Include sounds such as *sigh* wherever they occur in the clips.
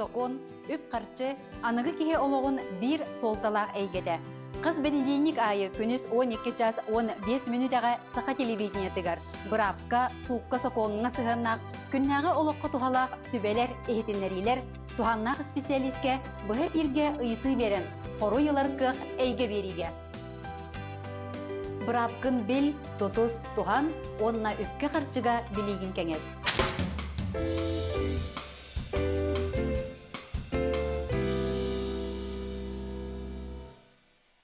сокон, үп қарчы, анығы кеге олығын бір солталақ әйгеді. Қыз бенедейник айы күніс 12 час 15 минутаға сақа телевидениятыгар. Бұрапқа, суыққа соконыңа сығыннақ, күннағы олыққа тухалақ сүбелер, эхетінлерилер, туханнақ специалистке бұғы бірге ұйты берін, қору елар қық әйге бериге. Бұрапқын біл, тотус, туған, онна үпке қарчыға білеген кәңет.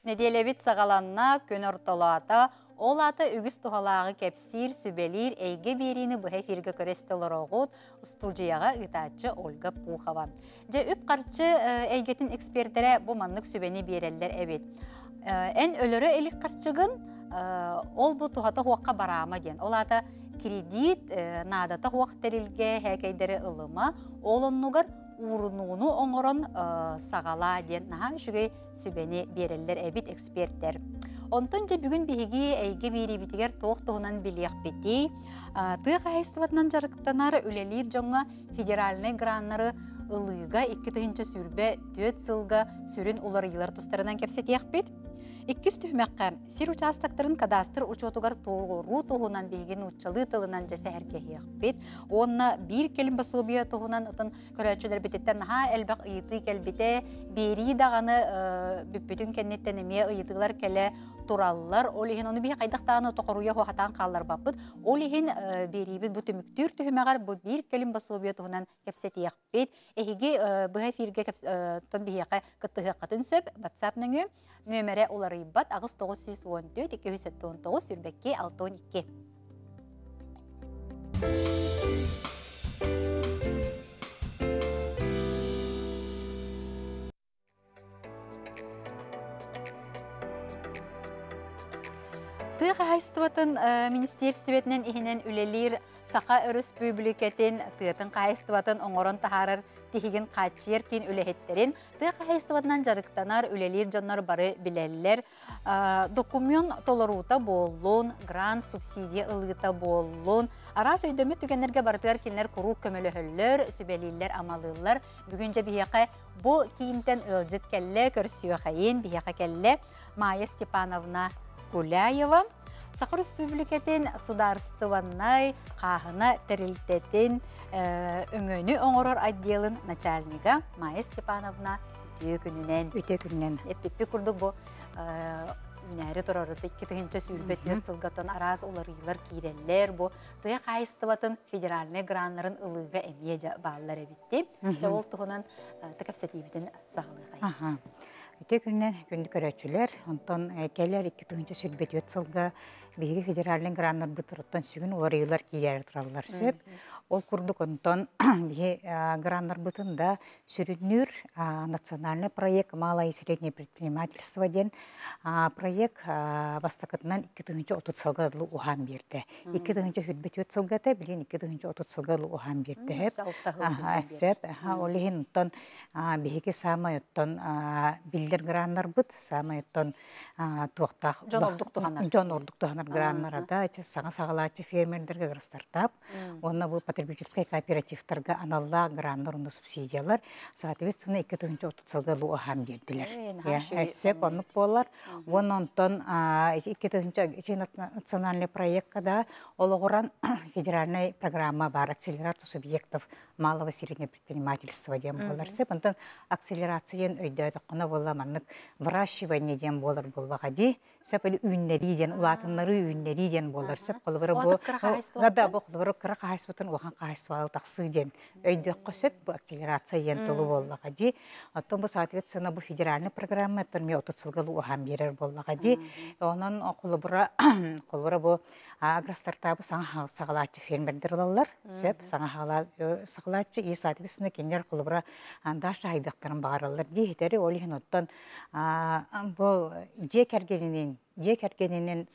Неделебит сағаланна күн ортолата, ол аты үгіс тухалағы кепсир, сүбелир, әйге беріні бұхай фирге көрестелер оғыт, студияға ұтачы Ольга Пухова. Же үп қарчы әйгетін эксперттері бұл маннық сүбені берелдер әбет. Ән өлірі әлік қарчығын ол бұл тухата хуаққа барама ден. Ол аты кредит надата хуақ тәрілге хәкейдері ылыма, ол оннуғар урунуну оңорон сағала ден наха үшігей сүбені берелер әбит эксперттер. Онтон же бүгін биһиги әйге бири битигер тоқ тоғынан билиях бити. Тыға хайстыватынан жарықтанар үлелер жоңа федеральный граннары ылыга 2 тыгынча сүрбе 4 сылга сүрін улар йылар тустарынан кепсетияқ Иккис түхмәккә сир участоктарын кадастр учетугар тоғыру тоғынан бейген учалы тылынан жесе әркехияқ бит. Онна бир келім басылбия тоғынан отын көрәчілер бітеттен ха әлбәқ ыйты келбите бери дағаны бүппүтін кеннеттен еме ыйтылар келе тураллар олиһин оны бии кайдактааны токоруя хуатан каллар баппыт. Олиһин берибит бу түмүктүр түһүмэгар бу бир келим басылбия туһунан кепсетиякпит эһиги быһа фирге тон бияка кыттыһыккатын сөп нөңү нөмере уларыйбат агыс тогуз жүз он төрт эки жүз тогуз алты он икки. Тыға хайстыватын министерстветінен ихинен үлелер сақа өріс публикетін тыытын қайыстыватын оңорон тахарыр тихигин қачер тин үлехеттерин тыға хайстыватынан жарықтанар үлелер жоннар бары билеллер документ толорута боллун грант субсидия ылыта боллун арас өйдөмө түгенерге бартыгар кинлер куру көмөлөһөллөр сүбелиллер амалылар бүгүнче бияка бу кийинтен ылжыт келле көрсүө хайын бияка келле майя степановна Гуляева, Сақыр Республикатын сударыстываннай қағына тәрілтетін өңөні оңорор отделын начальнига Майя Степановна өте күнінен. Өте күнінен. Эппеппе күрдік бұл үнәрі тұрарыды екі тігінші сүрбетер сылғатон араз олар йылар кейреллер бұл тыя қайыстыватын федеральный граннарын ылыға әмие бағалар әбітті. Жауыл тұғынан тәкәпсәтейбітін сағылы қай. Өте күннен күнді көрәтшілер, онтан кәлер 2-тігінші сүлбет өтсілгі бейгі федеральный граннар бұтырыттан сүгін олар ейлер кейлері тұралар сөп. Ол күрдік онтан бейгі граннар бұтында сүрінүр национальный проект «Малое и среднее предпринимательство» ден проект бастақытынан 2-тігінші отут сылғадылы ұған берді. 2-тігінші хүлбет өтсілгаты білен 2-тігінші отут сылғадылы ұған берді. Сөп, олығын онтан бейгі самай оттан билдер граннар бут самай оттан туақтақ жон ордук туханар граннар ада саңа сағалачы фермерлерге стартап онна бұл потребительский кооперативтарга аналла граннар онда субсидиялар соответственно екі тыгынчы отут сылга луахам бердилер әсеп оннук болар ононтон iki тыгынчы национальный проектка ологоран *coughs* федеральный программа бар акселерация субъектов малого среднего предпринимательства дем болар сеп онтон акселерациян өйдө токкона болла маннык выращивание дем болар болбага ди сеп или үннери ден улатыннары үннери ден болар сеп колбары бу гада бу колбары кыра кайсбытын улахан кайсбал таксы ден. Өйдөккө сеп бу акселерация ен тылы боллага ди. Оттон бу соответственно бу федеральный программа тон ме отут сылгалы ухан берер боллага ди. Онон колбара *clears throat* колбара бу агростартабы саңа сагалачы фермердер алалар сөп саңа сагалачы и соответственно кенер колбара даша айдактарын багаралар ди хетери олихин оттон бу же кергенинен же кергенинен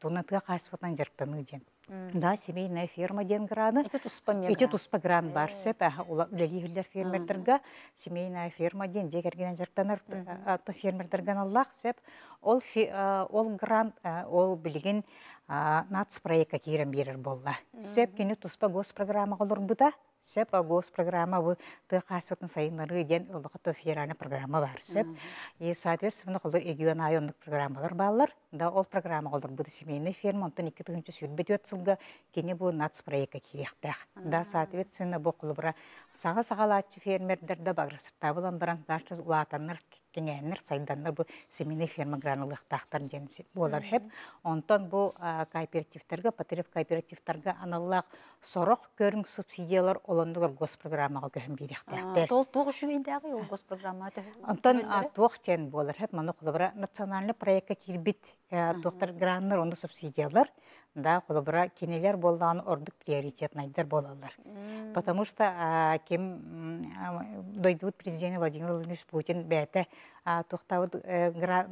тунатыга кайсыбытан жарктаны ден Да, семейная ферма ден граны. Это туспа Эти туспа гран бар сөп, ула үлелигілер фермердерга семейная ферма ден жегергенен жарктанар фермердерген аллах сөп. Ол ол грант, ол билген нац проектка кирен берер болла. Сөп кені туспа гос программа олар бұда, Сөп гос программа бу ты хасватын сайынлары ден улықты федеральный программа бар. Сөп и соответственно холдор регион айонлык программалар баллар. Да ол программа холдор бу семейный ферма онтон 2 сүрбет өтсілгі кене бу нац проекта кирехтах. Да соответственно бу кулбра сага сагалатчы фермердер да баграсырта булан баран дашты улатаннар кеңәннер сайданнар бу семейный ферма гранулыктахтар ден болар хеп. Онтон бу а, кооперативтерге, потреб кооперативтерге аналлах сорок көрүң субсидиялар олондугар госпрограммага көһөн бирехтахтер. Тол туғы шүйіндегі ол гос программа Онтон туох чен болар хеп маны кулбра национальный проектка кирбит доктор граннар онда субсидиялар да кулбра кенелер боллаган ордук приоритет найдар болалар. Потому что кем дойдут президент Владимир Владимирович Путин бәті тухтабыт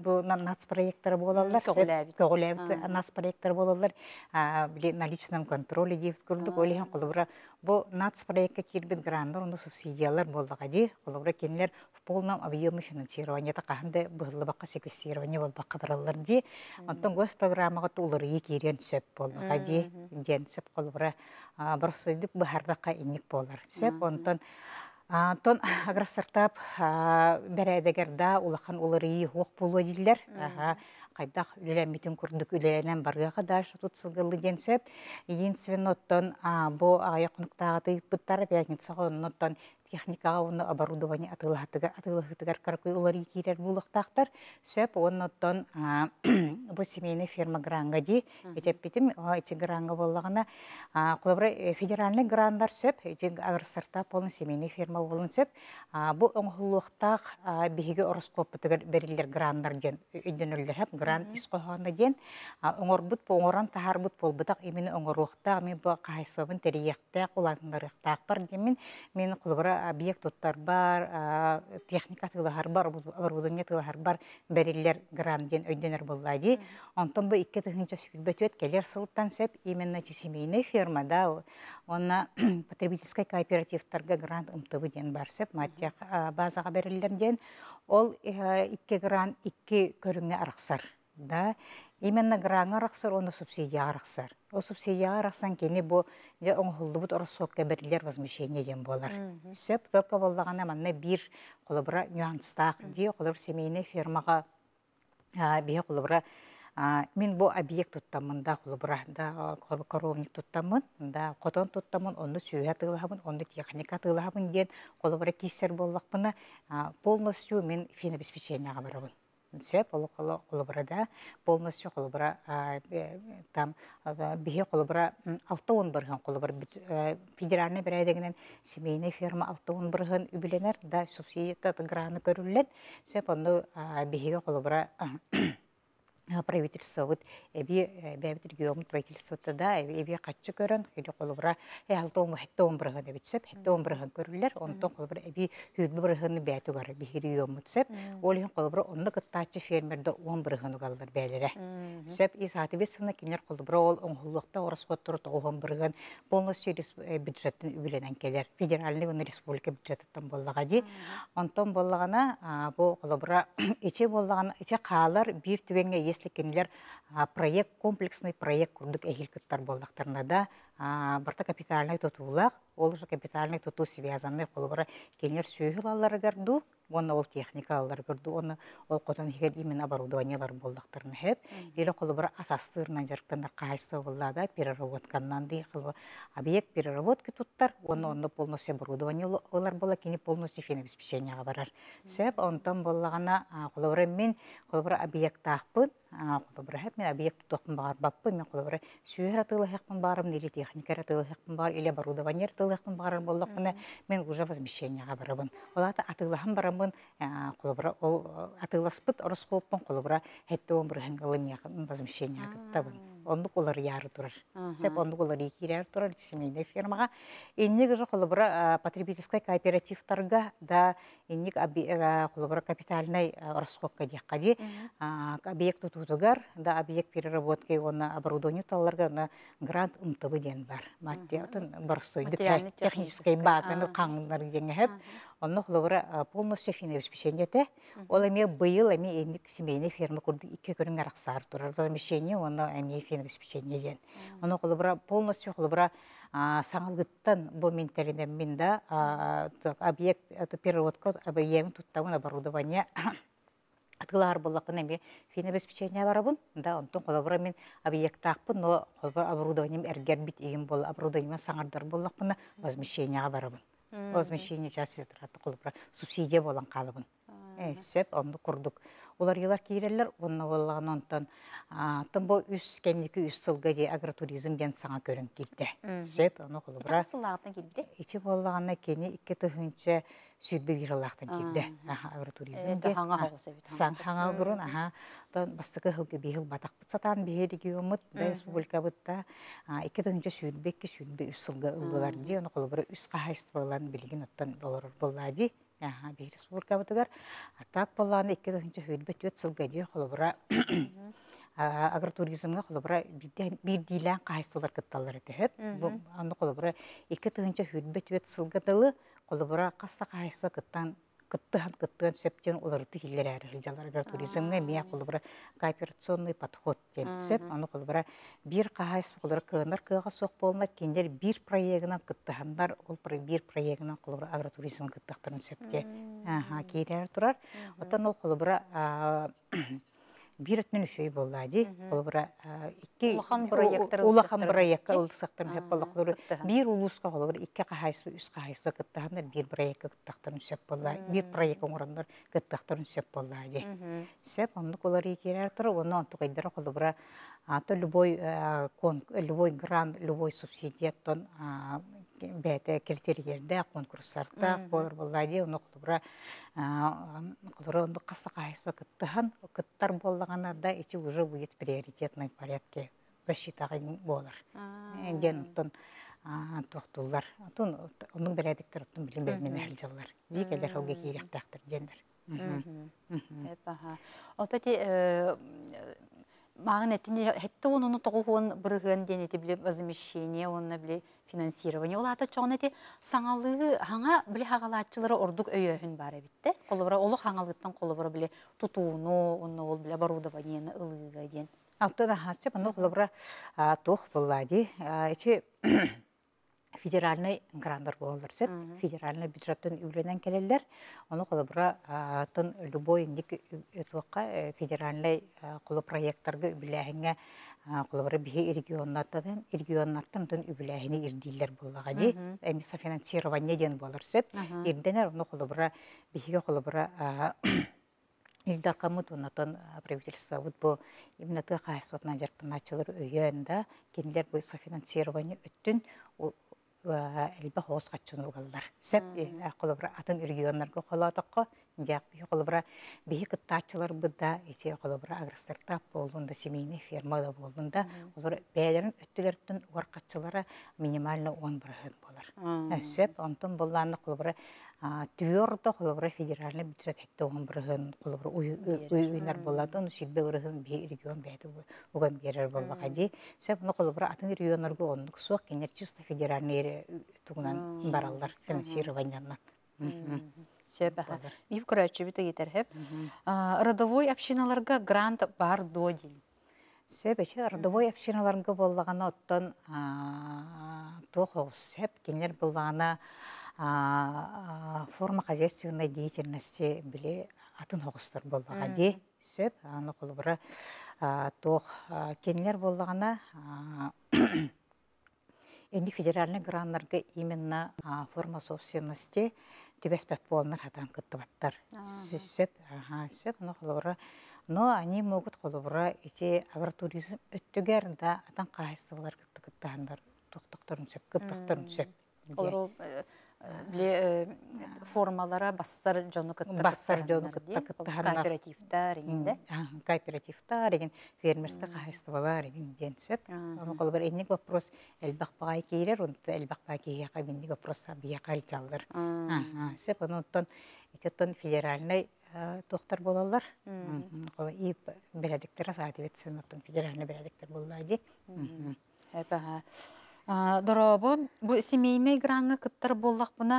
бу нац проекттары болалар. Көгіләбит нац проекттары болалар. на личном контроле дейбит күрдік. Олеген кулбра бу нац проектка кирбит онда субсидиялар болдыга ди. Кулбра кенелер в полном объеме финансирования тақағында бұғылы баққа секвестирование болбаққа баралар ди. Онтон госпрограммаға тулары екерен сөп болдыға ди. Ден сөп қолбыра барсойдық бұхардаққа инник болар. Сөп онтон Тон аграстартап бәрәдегерда улахан улары хук булу диллер. Аха, Кайдах үлеләмитин күрдүк үлеләнән барга да шутут сылгылы денсеп. Единственно оттон бу аяқнуктагы тыйпыттар пятницага оннотон техникага уны оборудование атылахтыгар атылахтыгар каркой улары кирер булыктактар. Сөп оннотон *clears throat* бу семейный ферма гранга ди. Этеппитим эти гранга боллагана кулабра федеральный грандар сөп эти агростартап болын семейный ферма болын сөп. Бу оңхулуктак биһиге ороскоптыгар берилер грандар ден өйдөнөлдөр хеп гран исқохонда ден оңорбут бу оңоран тахарбут болбутак имени оңоруктак мен бу кайсыбын терияктак улатындарыктак бар демен мен кулабра объект оттар бар техника тылахар бар оборудование тылахар бар берилер гран ден өйдөнөр боллади. Онтон бу икки тыгынча сүрбөтөт келер сылыттан сөп именно семейный ферма да онна *clears throat* потребительский кооперативтарга грант ымтыбы ден бар сөп берилер ден ол э, икки гран икки көрүңө араксар да. Именно гранга араксар оны субсидия араксар о субсидия араксан кени бу же оңхулдубут оросокка берилер возмещение ден болар сөп только боллагана манна бир колобура нюанстаак ди колор семейный фермага бие колобура мен бу объект туттамын да колобура да коровник туттамын да котон туттамын онны сүйө тыылахабын онны техника тыылахабын диен колобура киссер боллакпына полностью мен финобеспеченияга барабын. Сөп ол колобура да? Полностью колобура там бие колобура алты он быргын колобура федеральный берәдегенен семейный ферма алты он быргын үбүленер да? Субсидия граны көрүллет. Сөп биһиге колобура правительство. Вот эби бәбит регион правительство да эби каччы көрөн хили колубра э алтон хетто он бирген эбит сеп хетто он бирген көрүлөр онтон колубра эби бәтү гар би регион мут сеп олин колубра онда кыттачы фермерде он бирген галдар бәлере сеп и соответственно кинер колубра ол оңхуллукта оросхоттур тогон бирген полностью бюджеттин үбүленен келер федеральный уну республика бюджеттен боллага ди. Онтон боллагана бу колубра *coughs* иче боллагана иче каалар бир түбеңе если проект, комплексный проект курдук эхилкыттар болдактарына да барта капитальный тотуулак, ол же капитальный тотуу связанный колубара кенелер сүйгүл аллары гарду, оны ол техника аллар гарду, оны ол котон хигер именно оборудованиялар болдактарына хеп, или колубара асастырынан жарктандар кайсы боллада переработканнан ди кылы объект переработки туттар, оны оны полностью оборудование олар бола кини полностью финобеспеченияга барар. Сөп онтон боллагана колубара мен колубара объект тахпын, колубара хеп мен объект тутукпун багар баппы, мен колубара сүйер атылы хекпын барым, или техника атылы хекпын бар, или оборудование атылы хекпын барар боллакпына мен уже возмещенияга барабын. Олата атылыхан барамын, колубара ол атыласпыт оросхоппун колубара хетте он бір возмещение атыттабын. Ондук олар яры турар. Сеп ондук олар икирер турар семейный фермага. Инник же колубара потребительской кооперативтарга да инник колубара капитальный расходка диякка ди. Объект тутугар да объект переработки оны оборудование талларга на грант ымтыбы ден бар. Матте отын барстойды технической базаны каңдар деңе хеп. Онны холовара полностью финобеспечение те. Ол эме быйыл эме эндик семейный ферма курдук икки көрүн араксар турар. Размещение оны эме финобеспечение диэн. Ону холобра полностью холобра саңалгыттан бу минтеринен минда объект это переводка объект туттамын оборудование Атылар боллақпын әме фин обеспечение барабын, да, онтон қолабыра мен объекттақпын, но қолабыра оборудованием әргер бит егін бол, оборудованием саңардар боллақпын, возмещениеға барабын. Возмещение қолабыра субсидия болан қалыбын. Сөп, онды құрдық. Олар елар кейрелер, онна боллаған онтон, тым бо үс кәнекі үс сылға де агротуризм ген саңа көрін келді. Сөп, оны қолабыра. Сылағытын келді? Ичи боллағана кені икки тұхынча лақтын келді. Агротуризм Эти хаңа хоғысы бит. Сан хаңа аха, республика тұхынча үс оны үс қағайсты болан білген оттан болар. Аха, би республика бутыгар. Атак тұхынча сүйбе төт сылға ди, қолабыра агротуризмга холобра бир дилен кайсылар кытталар этеп бу аны холобра эки тыгынча хүрбет үет сылгадылы холобра каста кайсыла кыттан кыттыхан кыттыхан сөптен оларды хиллер әрі хилжалар агротуризмга мия холобра кооперационный подход ден сөп аны холобра бир кайсы холобра кыынар кыга сок болнар кендер бир проектынан кыттыхандар ол бир проектынан холобра агротуризм кыттыктарын сөпте аха кейрер турар. Отон ол холобра бир өтнүн үшөй боллади холбура икки Улахан проекттер улахан ылсыктар проект ди. ылсыктар хеп болоклор кыттыхан. бир улуска холбура икки кахайсы үс кахайсы кыттахандар бир проект кыттахтарын сөп болла. Бир проект оңорондар кыттахтарын сөп боллади сөп онны колор икерер тур оны онту кайдара холбура то любой любой грант любой субсидия тон бәте критерийлерде конкурстарда болар боллади оны холбура холбура онды каста кахайсы кыттахан кыттар боллаганарда ичи уже будет в приоритетном порядке защитага болар. Ден тон тохтулар тон onun бередиктер тон билим бермен әлҗаллар дикелер хылга киректактыр дендер Эпаха. Опети мағын әттінде хетті оны тоғуын бұрығын ден еті біле возмещение, оны біле финансирование. Ол аты чоғын әте саңалығы хаңа біле хағалатчылары ордук өйөһін бар битте. Қолыбыра олы хаңалықтан қолыбыра біле тутууну, оны ол біле оборудованиені ылыға ден. Алтыда хасчы бұны құлыбыра тоқ боллади. Ичи федеральный грандар болдыр сеп. Федеральный бюджеттен үйленен келелер. Оны құлыбыра тын любой ник туаққа федеральный құлы проекттарға үбіләхіңе құлыбыра бихе регионнартан, регионнартан тын үбіләхіне ирдейлер боллаға ди. Эмиса финансирование ден болыр сеп. Ирденер оны құлыбыра бихеге құлыбыра Илдар *coughs* камыт онатан правительство вот бу именно ты хайсватна жарпыначылар өйөнда кенлер бу софинансирование өттүн элбе хоос качын угаллар. Сеп колобра атын регионнарга колатакка дияк би колобра бихи кыттачылар буда эче колобра агростартап болдунда семейный фермада болдунда олар бәйлерин өттүлөртүн угар качылары минимально 10 бирген болар. Сеп онтон болланы твердо холобра федеральный бюджет хетте он бирген холобра уйнар болады он силбе бирген би регион бәйді уган берер боллага ди сеп ну холобра атын регионнарга онлук суак кенер чисто федеральный тугунан бараллар финансированиянан Сөбәһә. Бив көрәче бит етер хеп. Родовой общиналарга грант бар додин. Сөбәче родовой общиналарга боллагана оттон тохо сеп кенер боллагана форма хозяйственной деятельности биле атын хоғыстар боллаға де сөп аны қолыбыра тоқ. Кенелер боллағана *coughs* энди федеральный граннарга именно форма собственности түбәспәт болнар хатан кыттыбаттар сөп сөп аны қолыбыра но они могут қолыбыра ити агротуризм өттүгер да атан қайысты болар кытты сөп сөп биле формалара бассар жону кытта Бассар жону кытта кыттаһаннар. кооперативтар инде кооперативтар еген фермерска кахыстыбалар еген ден сөп. Оны колы бір энник вопрос элбак багай кейрер, онты элбак багай кейге кабинник вопрос бия калчалдар. Сөп оны оттон итеттон федеральный тохтар болалар. Колы и бередиктер соответственно оттон федеральный бередиктер боллади. Эпаха. Доробо, бу семейный гранга кыттар боллақ бұна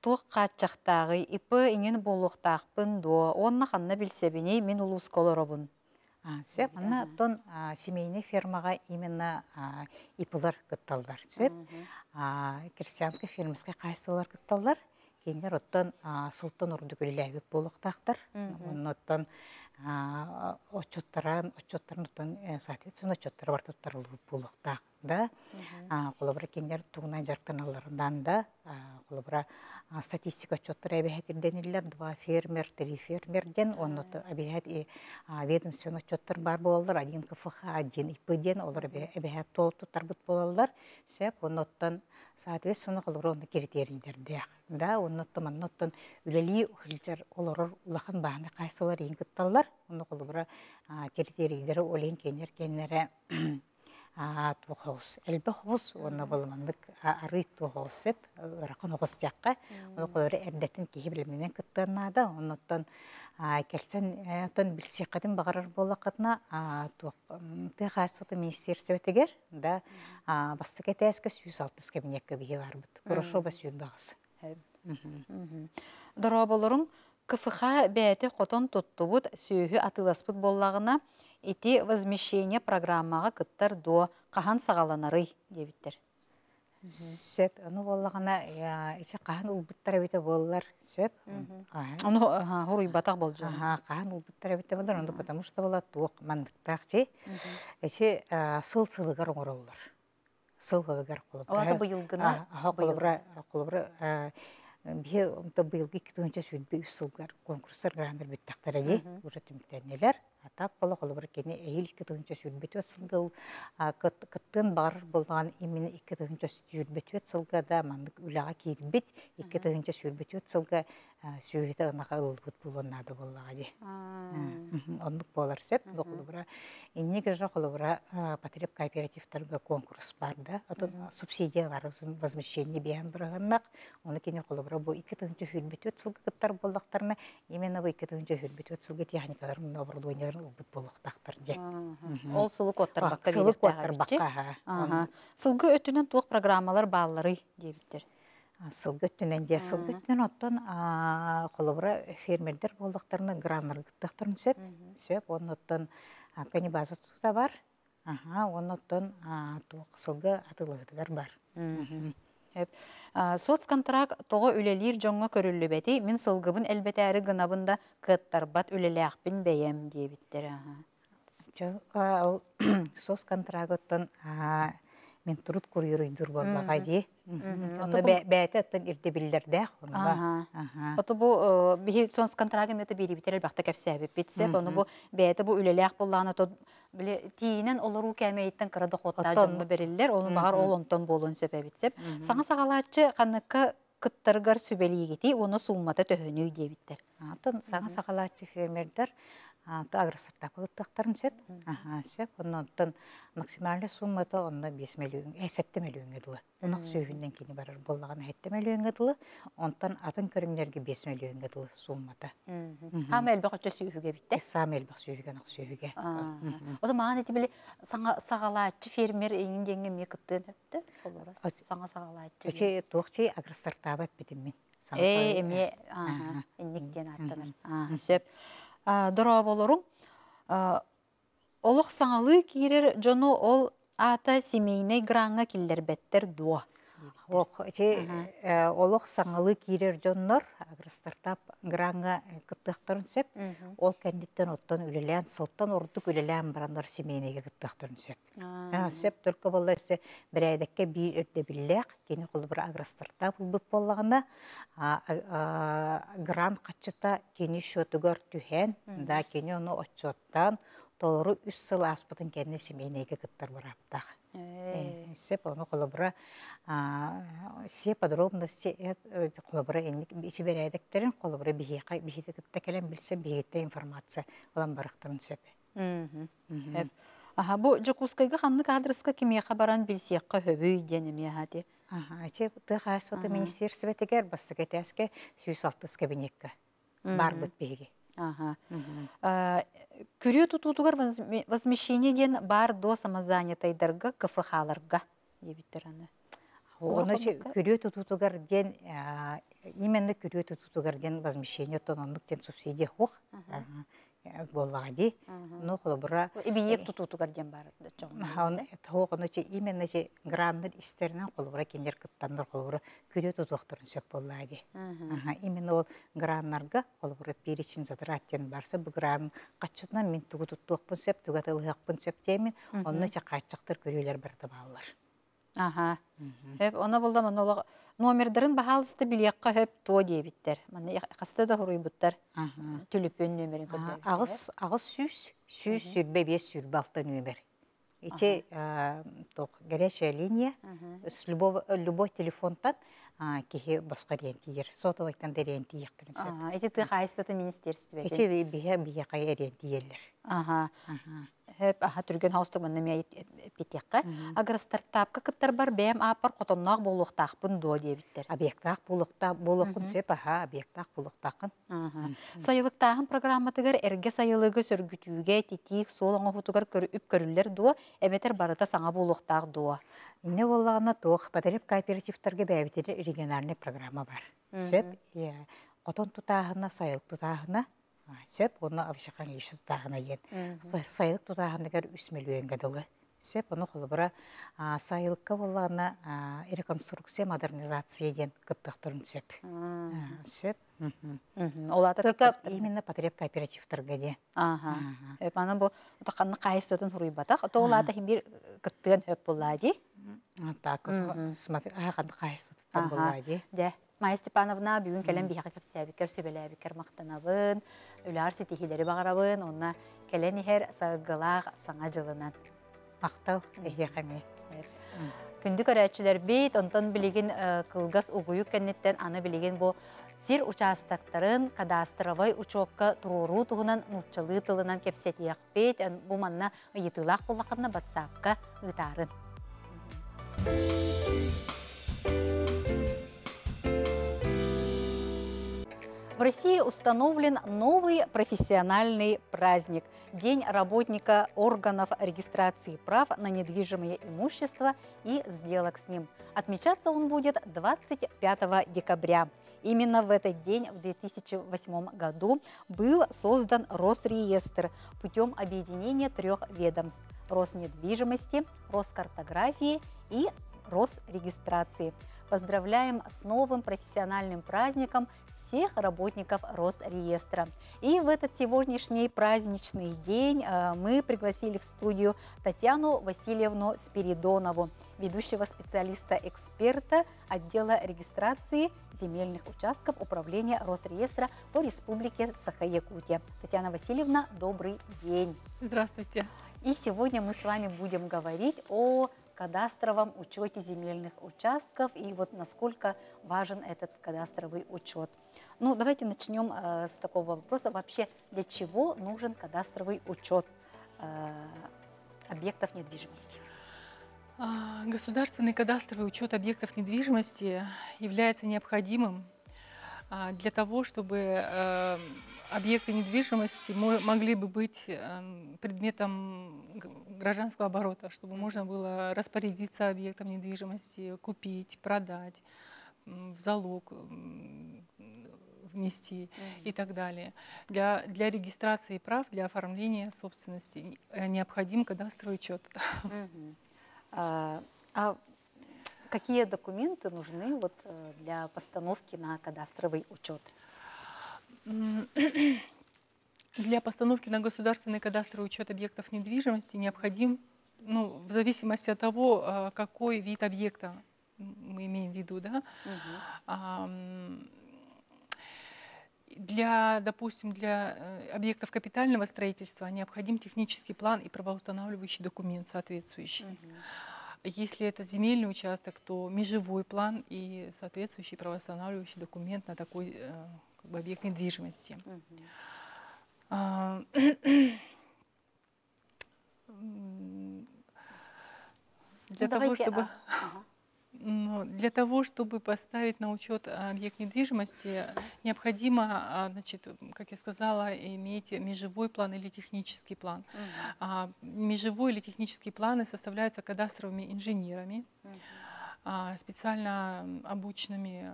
туық қатчақтағы ипы болуқтақпын до, онна қанна білсебіне мен улус колоробын. А, сөп, ана оттон а, семейный фермага именно ипылар кытталдар сөп. А, Крестьянская фермерская кайстылар кытталдар. Кейінер оттон сылтын урду күліләбі болуқтақтар. Onun оттон а, отчоттаран, отчоттарын оттон, э, соответственно, отчоттары бар туттарылы болуқтақ. Да, қолыбыра кендер жарқтан аларынан да, қолыбыра статистика отчоттары әбіхәтірденілер, два фермер, три фермерден, он әбіхәт ведомствен отчоттар бар болалар, один КФХ, один ИПден, олар әбіхәт толып туттар бұт болалар, сөп, оноттан, соответственно, қолыбыра оны критерийлердеяқ. Да, оноттан үлелі хүлчер олар улахан бағаны қайсылар ең кытталар, оны қолыбыра критерийлері олен кенер кенері тухаус. Элбе хус онна болмандык арыйт тухаус сеп, ракын хус жаққа. Оны қолары әрдетін кейі білімінен кыттанады. Оннаттан келсен, оттан білсеқатын бағарар болы қатына ты хасыты министерстветегер, да, бастық әтәскі 160 кабинетке бейі бар бұд. Хорошо. Дора болырың, КФХ бәйті қотон тұттыбыд сүйі атыласпыд боллағына ити возмещение программаға кыттар до қахан сағаланары дебіттер. Сөп, оны боллағына, іші қахан ұлбыттар әбеті болылар, сөп. Оны хуруй батақ бол жа. Ага, қахан ұлбыттар әбеті болылар, онды потому что бола туық мандықтақ. Іші сыл сылығар. Сыл сылығар? Аха, қолыбыра, қолыбыра, бие онта быйылгы китүнчө сүлбе үсылгар конкурстар грандар бүттактар уже атап бола колобур кени эйил китүнчө сүлбет өсылгыл кыттын бар болган имени икки тыгынча сүлбет өсылга да мандык үлага кирбит сүйүтө ылбыт булоннады боллага ди оннук болар сөп потреб кооперативтерге конкурс бар да отон субсидия бар возмещение биян бырыгыннак оны бу кыттар боллактарына именно техникалар оборудованиялар ылбыт болуктактар ди Ол сылык оттар бакка сылык оттар бакка Сылгы өтүнен туық программалар баллары дебиттер. сылгөттүнен же сылгөттүнен оттон холобура фермердер болдуктарына граннар гыттактарын сөп сөп оннотон канибаза тута бар. Аха оннотон туок сылгы атылыгытыгар бар. Соцконтракт тоғы үлелер жоңға көрілі мен сылгыбын әлбәтәрі гынабында кыттарбат үлеләқпін бәйем дебиттер. Сос контраготтон мен турут курьеруйдур боллага ди. Онда бәйте оттан ирде биллердәх. Ото бу бихи сонс контрагы мөтө бири битерел бакта кепсәбе битсе, оны бу бәйте бу үлеләк булланы то биле тиинен олору кәмәйттен кырада хотта жонны бериллер, оны багар ол онтон болун сөпе битсеп. Саңа сагалачы каныкка кыттаргар сүбелигити, оны суммата төһөнүй дебиттер. Атын саңа сагалачы фермердер то агросырта пыгыттактарын сөп. Аха, сөп. Оннан максимальный суммата онна 5 миллион, 7 миллион эдылы. Онак сөйүнден кини барар боллаган 7 миллион эдылы. Онтан атын көрүмнерге 5 миллион эдылы суммата. Хам элбе кача сүйүгө битте. Сам элбе сүйүгө нак сүйүгө. Ото маған эти биле саңа сагалаачы фермер эйин деңге ме кыттын өттү. Саңа сагалаачы. Эче тохчи агросырта бап битим мен. Эме, аха, инниктен аттаныр. Аха, сөп. Дора болорун олох саңалы кирер жону ол ата семейный гранга килдербеттер дуа Ох, че олох саңалы кирер жоннор агростартап гранга кыттыктарын сөп, ол кәндиттен оттан үлелән, сылттан ордук үлелән барандар семейнеге кыттыктарын сөп. Сөп только болла өсө бір айдакка бир өрде билләк, кені қолы бір агростартап ұлбып боллағында, гран қачыта кені шөтігөр түхен, да кені оны отчоттан, толору үс сыл аспытын кәне семейнеге кыттар бараптақ. Сеп оны қолыбыра все подробности қолыбыра ичи берәйдектерін қолыбыра кытта келен білсе бихитте информация. Олан барықтырын сөп. Аха, бу жокускайга ханнык адреска кимияка баран билсиякка хөбүй денеме хати. Аха, хасвата министерство тегер бастык этеске 160 кабинетке бар бит. Ага. Күрү тутутугар возмещение ден бар до самозанятайдарга КФХ-ларга дебиттер аны. Оны күрү тутутугар ден именно күрү тутутугар ден возмещение тононлук ден субсидия хух. Боллади. Ну холобура Ибиек тутуту гарден бар. Хаун тоғыны че именно че граннер истеринен холобура кенер кыттаннар холобура күрө тутуктурун сөп. Аха, именно ол граннарга холобура перечин затраттен барса бу гран качытынан мен тугу туттуокпун сөп, туга тылыакпын сөп темин, онны че качыктыр көрүлөр барда баллар. Аха. Хөп, она булда монолог номердерин баһалысты билиякка хөп то диебиттер. Мана касты да хуруйбуттар. Аха. Түлүпөн нөмерин Ага, көрдөбүттер. Агыс агыс сүз, сүз сүрбе бес сүрбе алты нөмер. Иче тох горячая линия с любого любой телефонтан кихи басқа рентиер. Сотовый канды рентиер түрінсі. Ага, эти ты хайстыты министерстве. Иче бия бия кай рентиерлер. Ага. Ага. Хөп, аха түрген хаустык манна мей питекка. Агар стартапка кыттар бар бәм апар котоннак болуктакпын до диебиттер. Объекттақ булықта булықын сөп, аха, объекттақ булықтақын. Ага. Сайылыктагын программатыгар эрге сайылыгы сөргүтүүгө титик сол оңофутугар үп көрүллер дуо, эметер барыта саңа болуктак дуо. Инне боллағына тоқ, Патарев кооперативтарға бәбітері региональный программа бар. Сөп, е, қотон тұтағына, сайылық тұтағына, а, сөп, оны авшақан лиші тұтағына ен. Сайылық тұтағынығар үсмелуен гадылы. Сөп, оны қолыбыра сайылыққа боллағына реконструкция, модернизация ен сөп. А, Сөп. мгм. Олата Только именно Патарев кооперативтарға де. Ага. Хөп аны бу утаканны кайыстатын хуруйбатак. Ото олата хим бир кыттыган хөп буллади. А, Так, смотри, Ага. болады. Дә. Майя Степановна бүгүн келен бияка кепсәбикер сөбеләбикер мактанабын, үләр ситихиләре багарабын, онна келен ихер сагылак саңа жылынан. Мақтау, эхе қаме. Күндү көрәчиләр бит, онтон билеген э, угую кеннеттен аны билеген бу сир участактарын кадастровой учетка туруру тугунан нутчылы тылынан кепсетияк бит, Эн бу манна ыйытылак буллакына WhatsApp-ка ытарын. В России установлен новый профессиональный праздник – День работника органов регистрации прав на недвижимое имущество и сделок с ним. Отмечаться он будет 25 декабря. Именно в этот день, в 2008 году, был создан Росреестр путем объединения трех ведомств – Роснедвижимости, Роскартографии и Росрегистрации. Поздравляем с новым профессиональным праздником всех работников Росреестра. И в этот сегодняшний праздничный день э, мы пригласили в студию Татьяну Васильевну Спиридонову, ведущего специалиста-эксперта отдела регистрации земельных участков Управления Росреестра по Республике Саха-Якутия. Татьяна Васильевна, добрый день. Здравствуйте. И сегодня мы с вами будем говорить о кадастровом учете земельных участков и вот насколько важен этот кадастровый учет. Ну, давайте начнем э, с такого вопроса. Вообще, для чего нужен кадастровый учет э, объектов недвижимости? А, Государственный кадастровый учет объектов недвижимости является необходимым для того, чтобы э, объекты недвижимости мо- могли бы быть эм, предметом гражданского оборота, чтобы можно было распорядиться объектом недвижимости, купить, продать, в залог внести и так далее. Для, для регистрации прав, для оформления собственности э, необходим кадастровый учет. А, а какие документы нужны вот, э, для постановки на кадастровый учет? *clears throat* Для постановки на государственный кадастровый учет объектов недвижимости необходим, ну, в зависимости от того, а, какой вид объекта мы имеем в виду, да, Ам, для, допустим, для э, объектов капитального строительства необходим технический план и правоустанавливающий документ соответствующий. Если это земельный участок, то межевой план и соответствующий правоустанавливающий документ на такой э, как бы, объект недвижимости. М, *clears throat* Для Ну, того, давайте, чтобы... а, Для того, чтобы поставить на учет а, объект недвижимости, необходимо, а, значит, как я сказала, иметь межевой план или технический план. Мгм. А, Межевой или технические планы составляются кадастровыми инженерами, а, специально обученными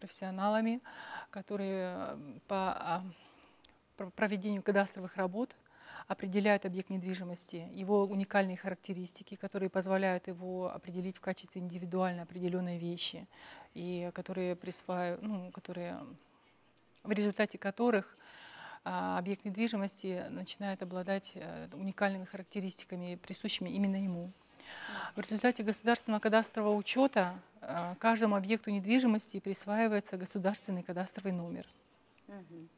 профессионалами, которые по, пр- проведению кадастровых работ, определяют объект недвижимости, его уникальные характеристики, которые позволяют его определить в качестве индивидуально определенной вещи, и которые присваивают, ну, которые, в результате которых а, объект недвижимости начинает обладать э, уникальными характеристиками, присущими именно ему. В результате государственного кадастрового учета э, каждому объекту недвижимости присваивается государственный кадастровый номер. Мгм.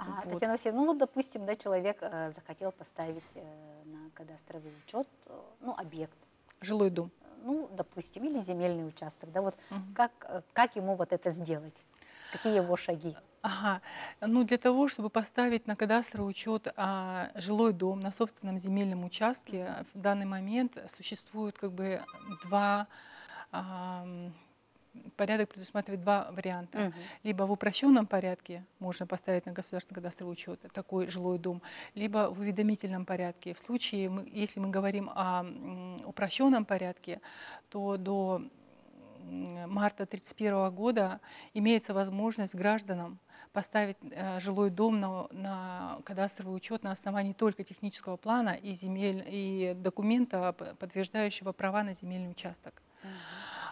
А, Вот. Татьяна Васильевна, ну вот, допустим, да, человек э, захотел поставить э, на кадастровый учет, э, ну, объект, Жилой дом. ну, допустим, или земельный участок, да, вот Мгм. как, э, как ему вот это сделать? Какие его шаги? Ага. Ну, для того, чтобы поставить на кадастровый учет а, жилой дом на собственном земельном участке, в данный момент существует как бы два ам, порядок предусматривает два варианта. Мгм. Либо в упрощенном порядке можно поставить на государственный кадастровый учет такой жилой дом, либо в уведомительном порядке. В случае, мы- если мы говорим о упрощенном порядке, то до марта 1931 года имеется возможность гражданам поставить э, жилой дом на, на кадастровый учет на основании только технического плана и, земель, и документа, подтверждающего права на земельный участок.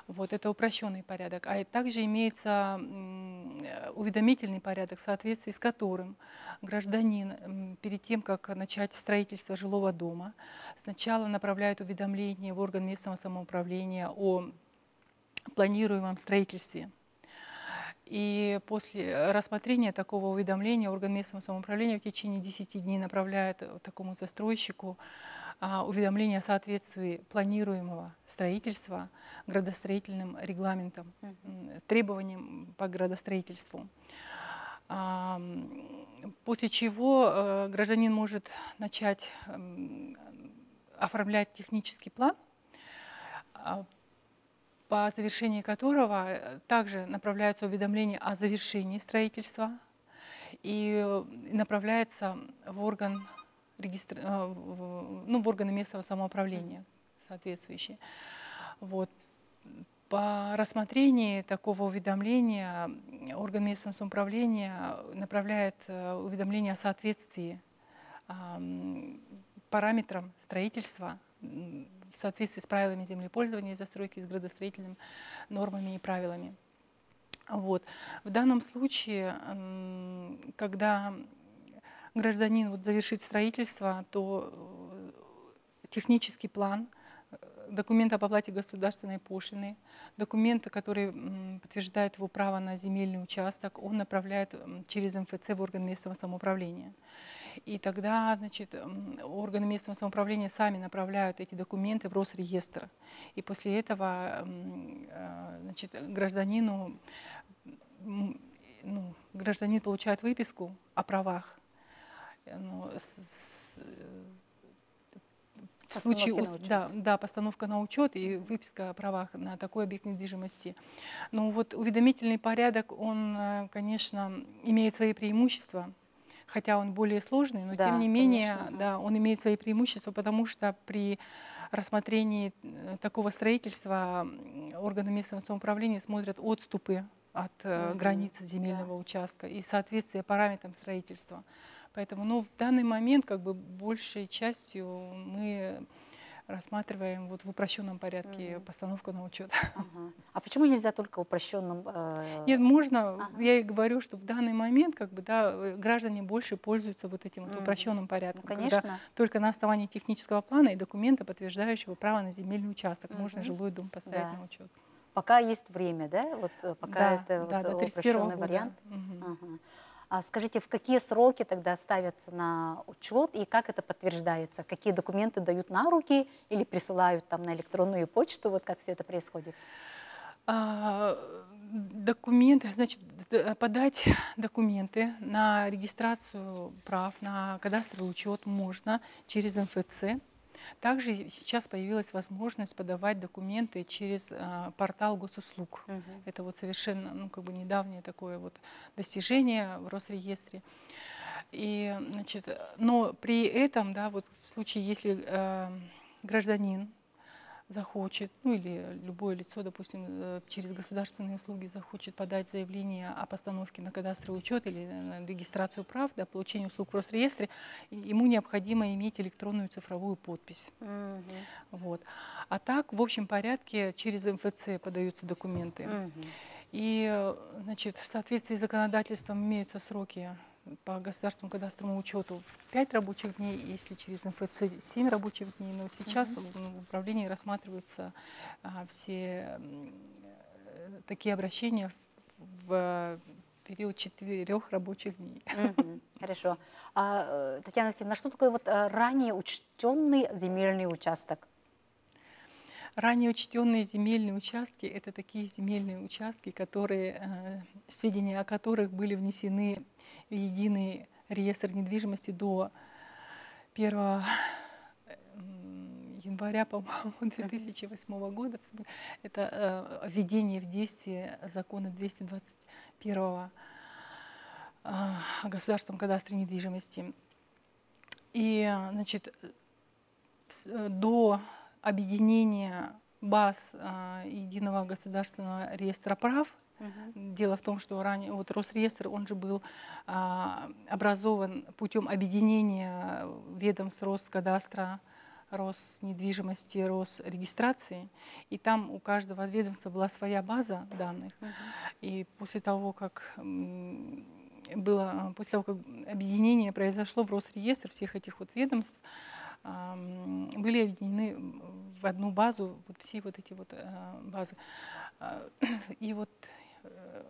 Вот это упрощенный порядок. А также имеется э, уведомительный порядок, в соответствии с которым гражданин перед тем, как начать строительство жилого дома, сначала направляет уведомление в орган местного самоуправления о планируемом строительстве. И после рассмотрения такого уведомления орган местного самоуправления в течение 10 дней направляет такому застройщику уведомление о соответствии планируемого строительства градостроительным регламентам, требованиям по градостроительству. А, После чего э, гражданин может начать оформлять технический план, а, по завершении которого э, также направляются уведомления о завершении строительства и э, направляется в орган регистр... э, ну, в органы местного самоуправления соответствующие. Вот. По рассмотрении такого уведомления орган местного самоуправления направляет э, уведомление о соответствии ам, параметрам строительства в соответствии с правилами землепользования и застройки, с градостроительными нормами и правилами. Вот. В данном случае, когда гражданин вот завершит строительство, то э, технический план, э, документ об оплате государственной пошлины, документы, которые подтверждают его право на земельный участок, он направляет через МФЦ в орган местного самоуправления. И тогда значит, органы местного самоуправления сами направляют эти документы в Росреестр. И после этого э, значит, гражданину ну, гражданин получает выписку о правах. Ну, с- э, в случае на учет. да, да, постановка на учет и выписка о правах на такой объект недвижимости. Но вот уведомительный порядок, он, э, конечно, имеет свои преимущества, хотя он более сложный, но Да, тем не менее, конечно, да, он имеет свои преимущества, потому что при рассмотрении э, такого строительства органы местного самоуправления смотрят отступы от э, Мгм, границ земельного участка и соответствие параметрам строительства. Поэтому ну, в данный момент как бы большей частью мы рассматриваем вот в упрощенном порядке Мгм. постановку на учет. Ага. А почему нельзя только упрощенным? э, Нет, можно, Ага. я и говорю, что в данный момент как бы, да, э, граждане больше пользуются вот этим вот упрощенным Ну, порядком, когда конечно. только на основании технического плана и документа, подтверждающего право на земельный участок, можно Мгм. жилой дом поставить Да. на учет. Пока есть время, да? Вот э, пока да, это вот, да, э, 31 упрощенный года. вариант. Мгм. Ага. А скажите, в какие сроки тогда ставятся на учет и как это подтверждается? Какие документы дают на руки или присылают там на электронную почту? Вот как все это происходит? А, Документы, значит, подать *laughs* документы на регистрацию прав, на кадастровый учет можно через МФЦ. Также сейчас появилась возможность подавать документы через а, портал госуслуг. Это вот совершенно, ну, как бы недавнее такое вот достижение в Росреестре. И, значит, но при этом, да, вот в случае, если э, гражданин захочет, ну или любое лицо, допустим, э, через государственные услуги захочет подать заявление о постановке на кадастровый учет или на регистрацию прав, да, получение услуг в Росреестре, ему необходимо иметь электронную цифровую подпись. Мгм. Вот. А так, в общем порядке, через МФЦ подаются документы. Мгм. И, э, значит, в соответствии с законодательством имеются сроки по государственному кадастровому учету 5 рабочих дней, если через МФЦ 7 рабочих дней. Но сейчас Мгм. в управлении рассматриваются а, все э, такие обращения в, период четырех рабочих дней. Мгм. Хорошо. А, э, Татьяна Васильевна, что такое вот э, ранее учтенный земельный участок? Ранее учтенные земельные участки – это такие земельные участки, которые, сведения о которых были внесены в единый реестр недвижимости до 1 м, января, по-моему, *laughs* 2008 года. Это э, введение в действие закона 221 а, о государственном кадастре недвижимости. И, э, значит, э, до объединения баз а, единого государственного реестра прав. Дело в том, что ранее вот Росреестр, он же был а, образован путем объединения ведомств Роскадастра, Роснедвижимости, Росрегистрации. И там у каждого ведомства была своя база данных. И после того, как было, после того, как объединение произошло в Росреестр всех этих вот ведомств, ам, были объединены в одну базу вот все вот эти вот э, базы. А, *clears throat* И вот э,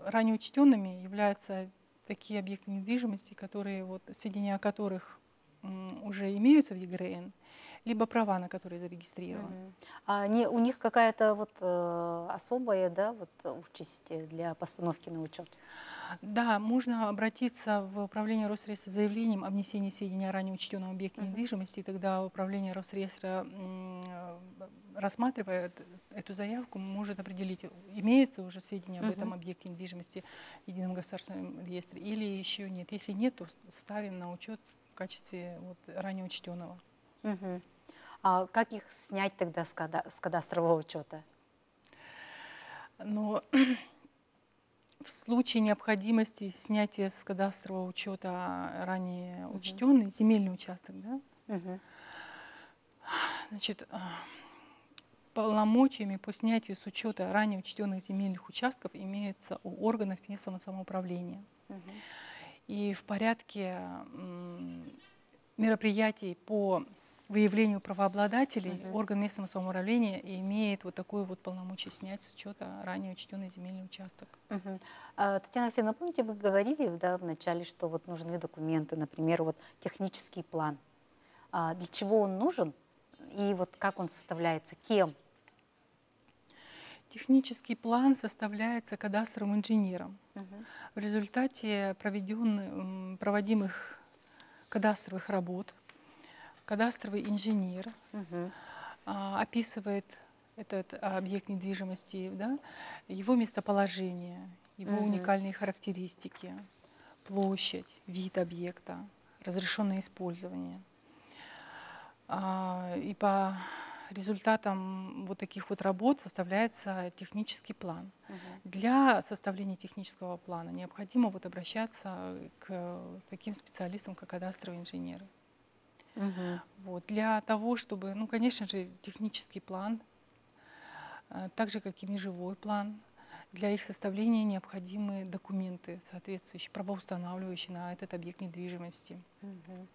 ранее учтенными являются такие объекты недвижимости, которые вот сведения о которых уже имеются в ЕГРН, либо права, на которые зарегистрированы. Мгм. А они, у них какая-то вот э, особая, да, вот участь для постановки на учет? Да, можно обратиться в управление Росреестра с заявлением о внесении сведений о ранее учтенном объекте недвижимости, и тогда управление Росреестра, э, рассматривая эт- эту заявку, может определить, имеется уже сведения об этом объекте недвижимости в едином государственном реестре или еще нет. Если нет, то ставим на учет в качестве вот, ранее учтенного. Мгм. А как их снять тогда с, када- с кадастрового учета? Но в случае необходимости снятия с кадастрового учета ранее Мгм. учтенный земельный участок, да, Мгм. Значит, а, полномочиями по снятию с учета ранее учтенных земельных участков имеются у органов местного самоуправления. Мгм. И в порядке мероприятий по выявлению правообладателей Мгм. орган местного самоуправления имеет вот такое вот полномочие снять с учета ранее учтенный земельный участок. Мгм. А, Татьяна Васильевна, помните, вы говорили да, в начале, что вот нужны документы, например, вот технический план. А для чего он нужен и вот как он составляется, кем? Технический план составляется кадастровым инженером. Мгм. В результате проведен- м, проводимых кадастровых работ кадастровый инженер а, описывает этот объект недвижимости, да, его местоположение, его Мгм. уникальные характеристики, площадь, вид объекта, разрешенное использование. А, И по результатам вот таких вот работ составляется технический план. Мгм. Для составления технического плана необходимо вот обращаться к таким специалистам, как кадастровые инженеры. Мгм. Вот. Для того, чтобы, ну, конечно же, технический план, э, так же, как и межевой план, для их составления необходимы документы, соответствующие, правоустанавливающие на этот объект недвижимости. Мгм.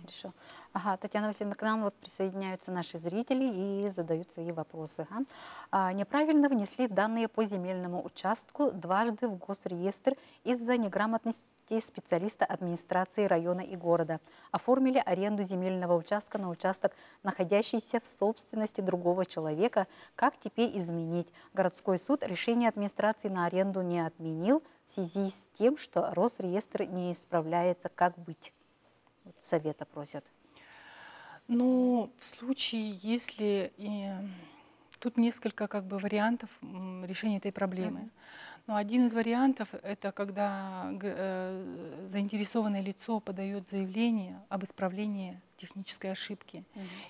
Хорошо. Ага, Татьяна Васильевна, к нам вот присоединяются наши зрители и задают свои вопросы. ага. А, неправильно внесли данные по земельному участку дважды в госреестр из-за неграмотности специалиста администрации района и города. Оформили аренду земельного участка на участок, находящийся в собственности другого человека. Как теперь изменить? Городской суд решение администрации на аренду не отменил в связи с тем, что Росреестр не исправляется. Как быть? Вот совета просят. Но в случае, если и тут несколько как бы вариантов решения этой проблемы. Мгм. Но один из вариантов это когда э, заинтересованное лицо подает заявление об исправлении технической ошибки.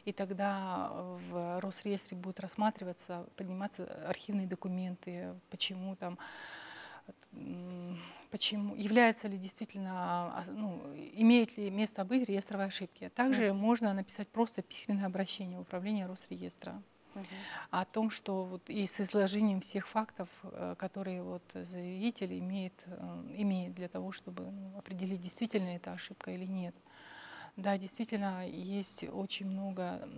И тогда в Росреестре будут рассматриваться, подниматься архивные документы, почему там, почему, является ли действительно, а, ну, имеет ли место быть реестровой ошибки. Также можно написать просто письменное обращение в управление Росреестра о том, что вот и с изложением всех фактов, э, которые вот заявитель имеет, э, имеет для того, чтобы ну, определить, действительно это ошибка или нет. Да, действительно, есть очень много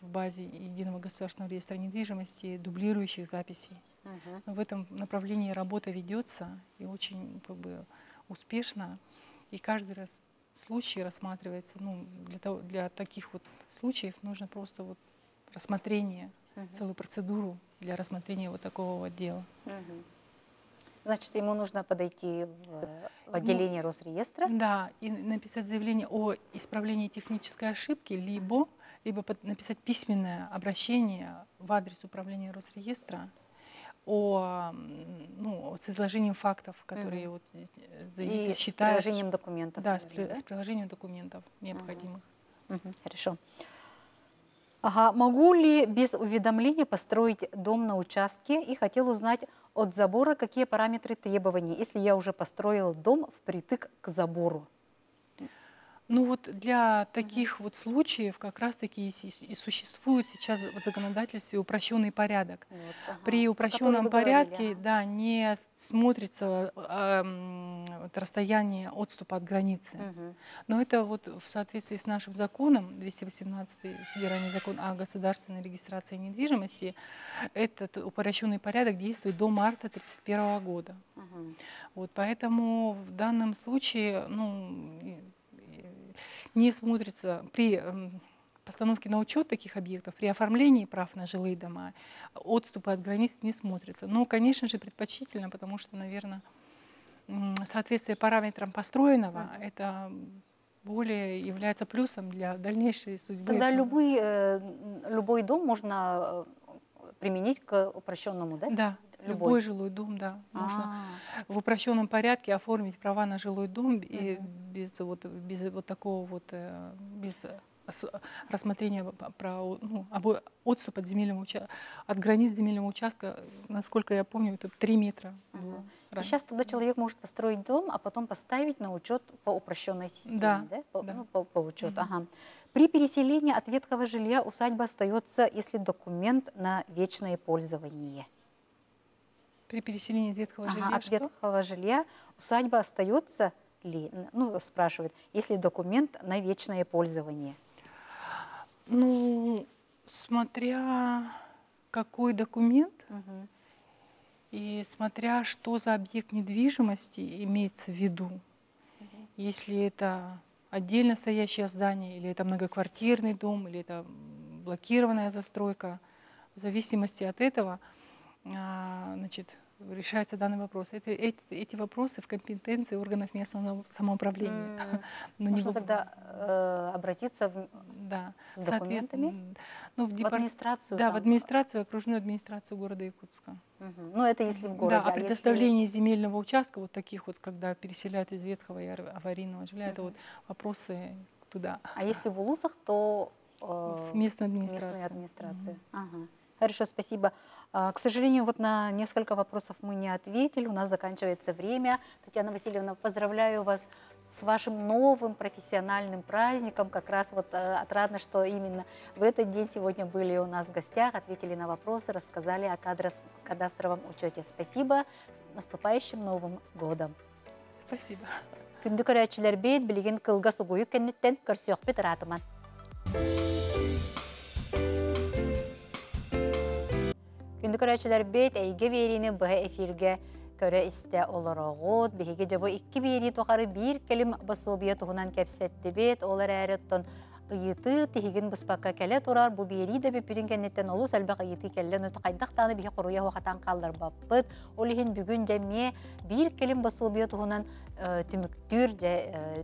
в базе Единого государственного реестра недвижимости дублирующих записей. Но в этом направлении работа ведется и очень как бы, успешно. И каждый раз случай рассматривается. Ну, для, того, для таких вот случаев нужно просто вот рассмотрение, целую процедуру для рассмотрения вот такого вот дела. Значит, ему нужно подойти в, в отделение Росреестра. Да, и написать заявление о исправлении технической ошибки, либо, либо под- написать письменное обращение в адрес управления Росреестра о, ну, с изложением фактов, которые вот э, заявитель И с считает. приложением документов. Да, с, при- с приложением документов необходимых. Мгм, Хорошо. Ага, могу ли без уведомления построить дом на участке и хотел узнать от забора, какие параметры требований, если я уже построил дом впритык к забору? Ну вот для таких вот случаев как раз-таки и, существует сейчас в законодательстве упрощенный порядок. Вот, ага. При Про упрощенном вы говорили, порядке, ага. да, не смотрится м, вот расстояние отступа от границы. Мгм. Но это вот в соответствии с нашим законом, 218 федеральный закон о государственной регистрации недвижимости, этот упрощенный порядок действует до марта 1931 года. Мгм. Вот, поэтому в данном случае ну, не смотрится при эм, постановке на учет таких объектов, при оформлении прав на жилые дома, отступы от границ не смотрятся. Но, конечно же, предпочтительно, потому что, наверное, соответствие параметрам построенного, это более является плюсом для дальнейшей судьбы. Тогда любой, э, любой дом можно э, применить к упрощенному, да? Да, Любой. любой жилой дом, да, можно А, в упрощенном порядке оформить права на жилой дом и без вот без вот такого вот э, без п- про ну, отступ от земельного уча- от границ земельного участка, насколько я помню, это 3 метра было. И раньше. сейчас тогда человек может построить дом, а потом поставить на учет по упрощенной системе, Да, По, да. ну, по, по учету. Мгм. Ага. При переселении от ветхого жилья усадьба остается, если документ на вечное пользование. При переселении из ветхого Ага, жилья от что? ветхого жилья усадьба остается ли, ну, спрашивает, если документ на вечное пользование. Ну, смотря какой документ Мгм. и смотря что за объект недвижимости имеется в виду. Если это отдельно стоящее здание, или это многоквартирный дом, или это блокированная застройка, в зависимости от этого, значит, решается данный вопрос. Это, эти, эти вопросы в компетенции органов местного самоуправления. *laughs* Но не Можно в- тогда э, обратиться в, да, с документами ну, в, в депар- администрацию? да, в там? администрацию, окружную администрацию города Якутска. Мгм. Ну, это если в городе. Да, а если- предоставление земельного участка, вот таких вот, когда переселяют из ветхого и ар- аварийного жилья, это Мгм. вот вопросы туда, А если в Улусах, то э, в местную в администрацию. местную администрацию. Ага. Хорошо, спасибо. А, К сожалению, вот на несколько вопросов мы не ответили, у нас заканчивается время. Татьяна Васильевна, поздравляю вас с вашим новым профессиональным праздником. Как раз вот э, отрадно, что именно в этот день сегодня были у нас в гостях, ответили на вопросы, рассказали о кадрос- кадастровом учете. Спасибо. С наступающим Новым годом. Спасибо. Күнді көрәтшілер бейт білген кылға сугуyu кеннеттен көрсіоқ бет Күнді көрәтшілер бейт әйге беріні бұға эфирге көрі істе оларағыд, бігеге жабы ikki бері тоқары бір келім басылбия тұғынан кәпсетті бет, олар әрі тұн ыйыты тихигин быспакка келе турар бу бири да бипирин кеннеттен олус элбак ыйыты келлен өтө кайдактааны бихи куруя хуакатан каллар баппыт. Ол ихин бүгүн жемме бир келин басуу бия туһунан түмүктүр же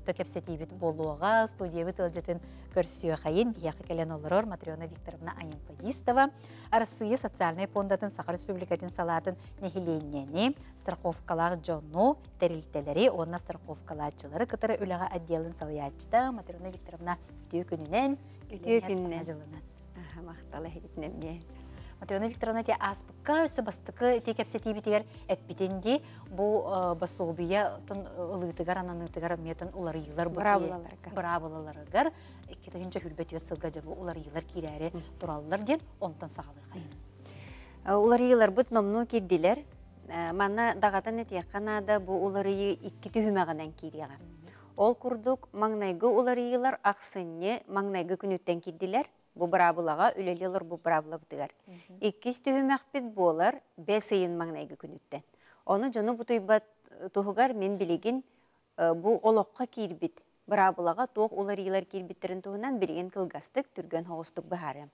төкепсетибит болуога студиябыт ылжытын көрсүө хайын бияка келен олорор Матриона Викторовна Аянпадистова арысые социальный фондатын Сахар Республикатын салатын нехиленнени страховкалар жону терилтелери онна страховкалаачылары кытары үлага отделын салыячта Матриона Викторовна үтүү күнүнен Үтүү күнүнен. жылынан Аха, мақталы хитнемне. Матриона Викторовна те аспыкка өсө бастыкы те кепсетибитигер эппитинди бу э, басуубия тон ылыытыгар ананыытыгар метон улар йылар бу Бравылаларга. бравылаларыгар иккетигинче хүрбет үет сылга жабы улар йылар кирәре тураллар ден онтан сагалый хайын Э, Улар йылар бут номну кирдилер. Э, Манна дагатан этиякканада бу улар йы икки түһүмәгенән киргән. Ол курдук маңнайгы улар йылар аксынны маңнайгы күнүттен кирдилер. Бу брабылага үлелелер бу брабыла битигәр. Иккис түһүмәк бит болар бес ыйын маңнайгы күнүттен. Оны жону бутуйбат туһугар мен билигин э, бу олоққа кирбит. Брабылага тоқ улар йылар кирбиттерин туһунан билген кылгастык түргөн хогустук бахары.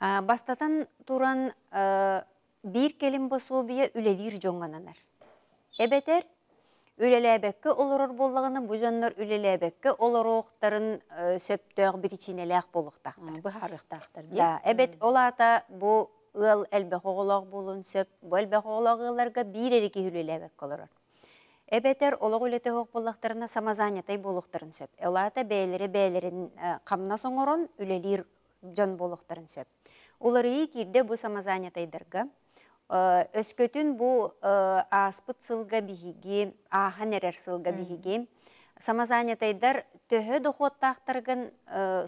А, Бастатан туран а, бир келин басуу бия үлелир жоңгананар. Эбетер үлеләбекке олорор боллагынан бу жоннор үлеләбекке олороқтарын сөптөг биричинелек болуктактар. бу харыктактар Да, эбет олата бу ыл элбе хоголог болун сөп, бу элбе хогологыларга бир эреки үлеләбек олорор. Эбетер олог үлете хок боллактарына самазанятай болуктарын сөп. Олата бәйлери бәйлерин камна соңорон үлелир жон болуктарын сөп. Улары кирде бу самазанятайдарга өскөтүн бу э, аспыт сылга биһиги, ахан эрер сылга биһиги самазанятайдар төһө дохоттактаргын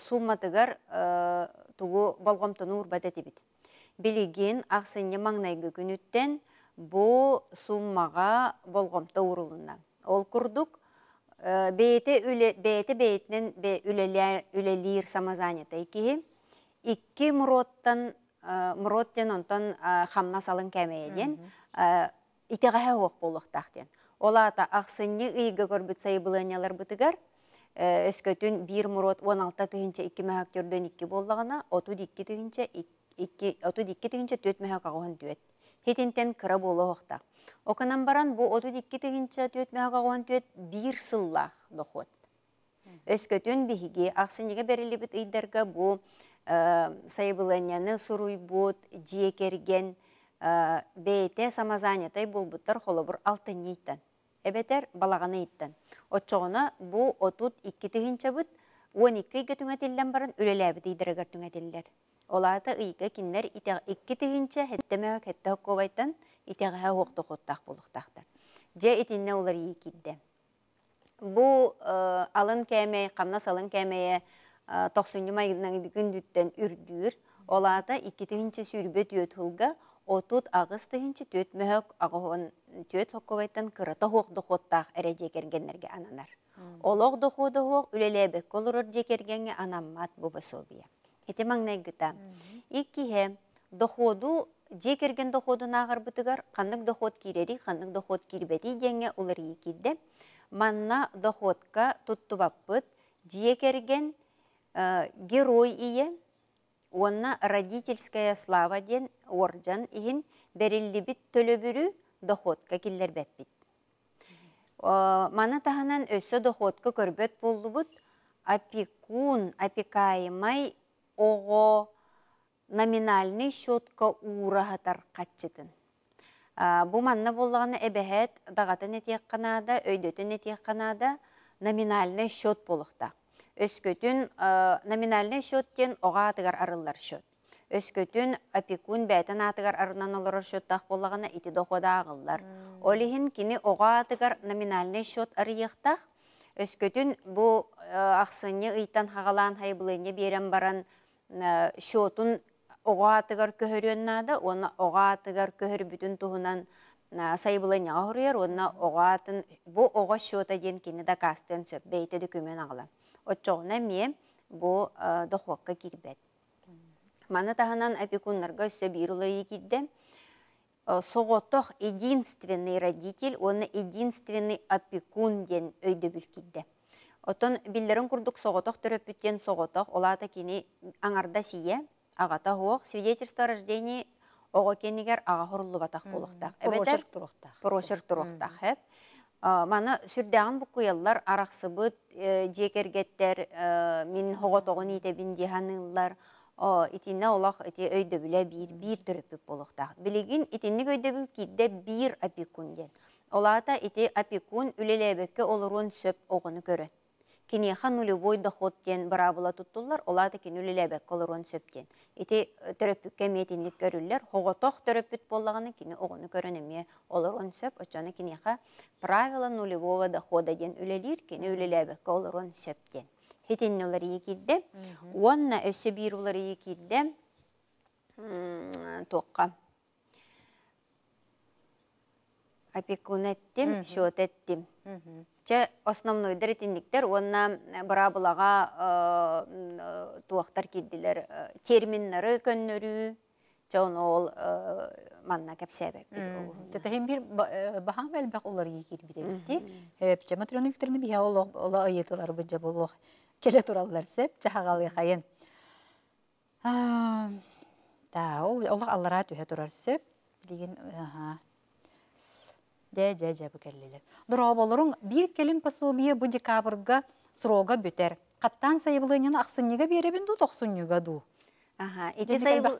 сумматыгар э, тугу болгомтону урбатетибит. Билигин аксынны маңнайгы күнүттен бу суммага болгомто урулунна. Ол курдук э, бейте үле бейте бейтинен бе үлелер үлелир самазанятай киһи икки муроттан э, муроттен онтон э, хамна салын кәмейден итеғаһа хуок болуқтақтен. Олата ақсынны ыйга көрбүт сайбыланялар бытыгар э, өскөтүн бир мурот 16 тыгынча 2 мәхәк төрдөн 2 боллагына 32 тыгынча 2 32 тыгынча 4 мәхәк агын түет. Хетинтен кыра болуқта. Оканан баран бу 32 тыгынча 4 мәхәк түет бир сыллах дохот. Өскөтүн биһиги аксыныга берилибит ыйдарга бу сайбыланяны суруйбут жиекерген бейте самазанятай болбуттар холобур алтын нейттен. Эбетер балағаны иттен. Отчоғына бу отут икки тыгынча бут 12 ге түңәтеллән барын үлеләбит идерегер түңәтелләр. Олаты ыйга кинлер икки тыгынча хеттемәк хетте хоккобайтан итеғә хоқты хоттақ болуқтақты. Же итинне олар. Бу э, алын кәмей, қамнас алын кәмейе тоқсынны майгынан күндүттен үрдүр. Олата икки тыгынча сүрбет өт хылга отут агыс тыгынча төт мөхөк хоккобайтан кырата хоқ дохоттақ эре жекергеннерге ананар. Олог доходы хоқ үлелебек колорор жекергенге анаммат бу басобия. Эти маңнайгыта. Иккиhe доходу жекерген доходу нағыр бытыгар қандық доход кирери, қандық доход кирбети денге улар екидде. Манна жекерген герой ие, онна родительская слава ден оржан иһин бериллибит төлөбүрү доходка киллер беппит. Мана таһанан өссө доходка көрбөт болдубут опекун, опекаемай ого номинальный счетка урахатар катчытын. Бу манна боллаганы эбэһэт дагатын этиек канада, өйдөтөн этиек канада номинальный счет болуктак. Өскөтүн номинальный счеттен оға атыгар арылар счет. Өскөтүн опекун бәтін атыгар арынан олар счеттақ болағына ити дохода ағылар. Олихин кини оға атыгар номинальный счет арыяқтақ. Өскөтүн бу ақсыны ыйтан хағалан хайбылыны берен баран счетун оға атыгар көхөрүен нада, оны оға атыгар көхөр бүтін туһунан сайбылыны ағырыяр, оны оға атын, бу оға счета ден кини да кастен сөп, бейті докумен ағылан. Отчоғына ме бу дохуакка кирбет. Маны таханан опекуннарга өссө бирулары кирде. Соғотох единственный родитель, оны единственный опекун ден өйді бүлкидде. Отон биллерин курдук соғотох төрөпүттен соғотох олата кини аңарда сие агата хуох свидетельство рождении кенигер ага хоруллубатах болуктах. Прошерк туруқтақ. Прошерк туруктах хеп. А, Мана сүрдәгән бу куяллар араксыбыт жекергеттер мин хоготогын итебин диһанылар. О, итинне олах ити өйдө биле бир бир төрөпүп болуктах. Билигин итинник өйдө бил кирде бир опекун ден. Олата ити опекун үлелебекке олорун сөп огону көрөт. Кинеха нулевой доход ден барабыла туттулар, олата кин үлелебек колорун сөптен. Ити төрөпүкке метинник көрүллер, хоготох төрөпүт боллаганы кини огону көрөнеме олорун сөп, очаны кинеха правила нулевого дохода ден үлелир, кини үлелебек колорун сөптен. Хитин олар екирде, онна өсі бир олар екирде, тоққа. Опекун еттим, счет еттим. Че основной дәретинниктер, онна барабылага туақтар кирдилер терминнары көннөрү, че оны ол манна кәпсәбәп. Тетехин бир баһам әлбәк улар икир бите битти. Хеп Чема Матрена Викторовна бия оло ола аятылар бу жабылык. Келе тураллар сеп чахагалы хайын. Та, ол олар аллара түһә турар сеп. Билген аха. Дә дә дә бу келлелер. Дораболорун бир келим пособие бу декабрга срога бүтер. Каттан сайбылыгын аксынныга беребин ду 90 ду. Ага, ити сайбы.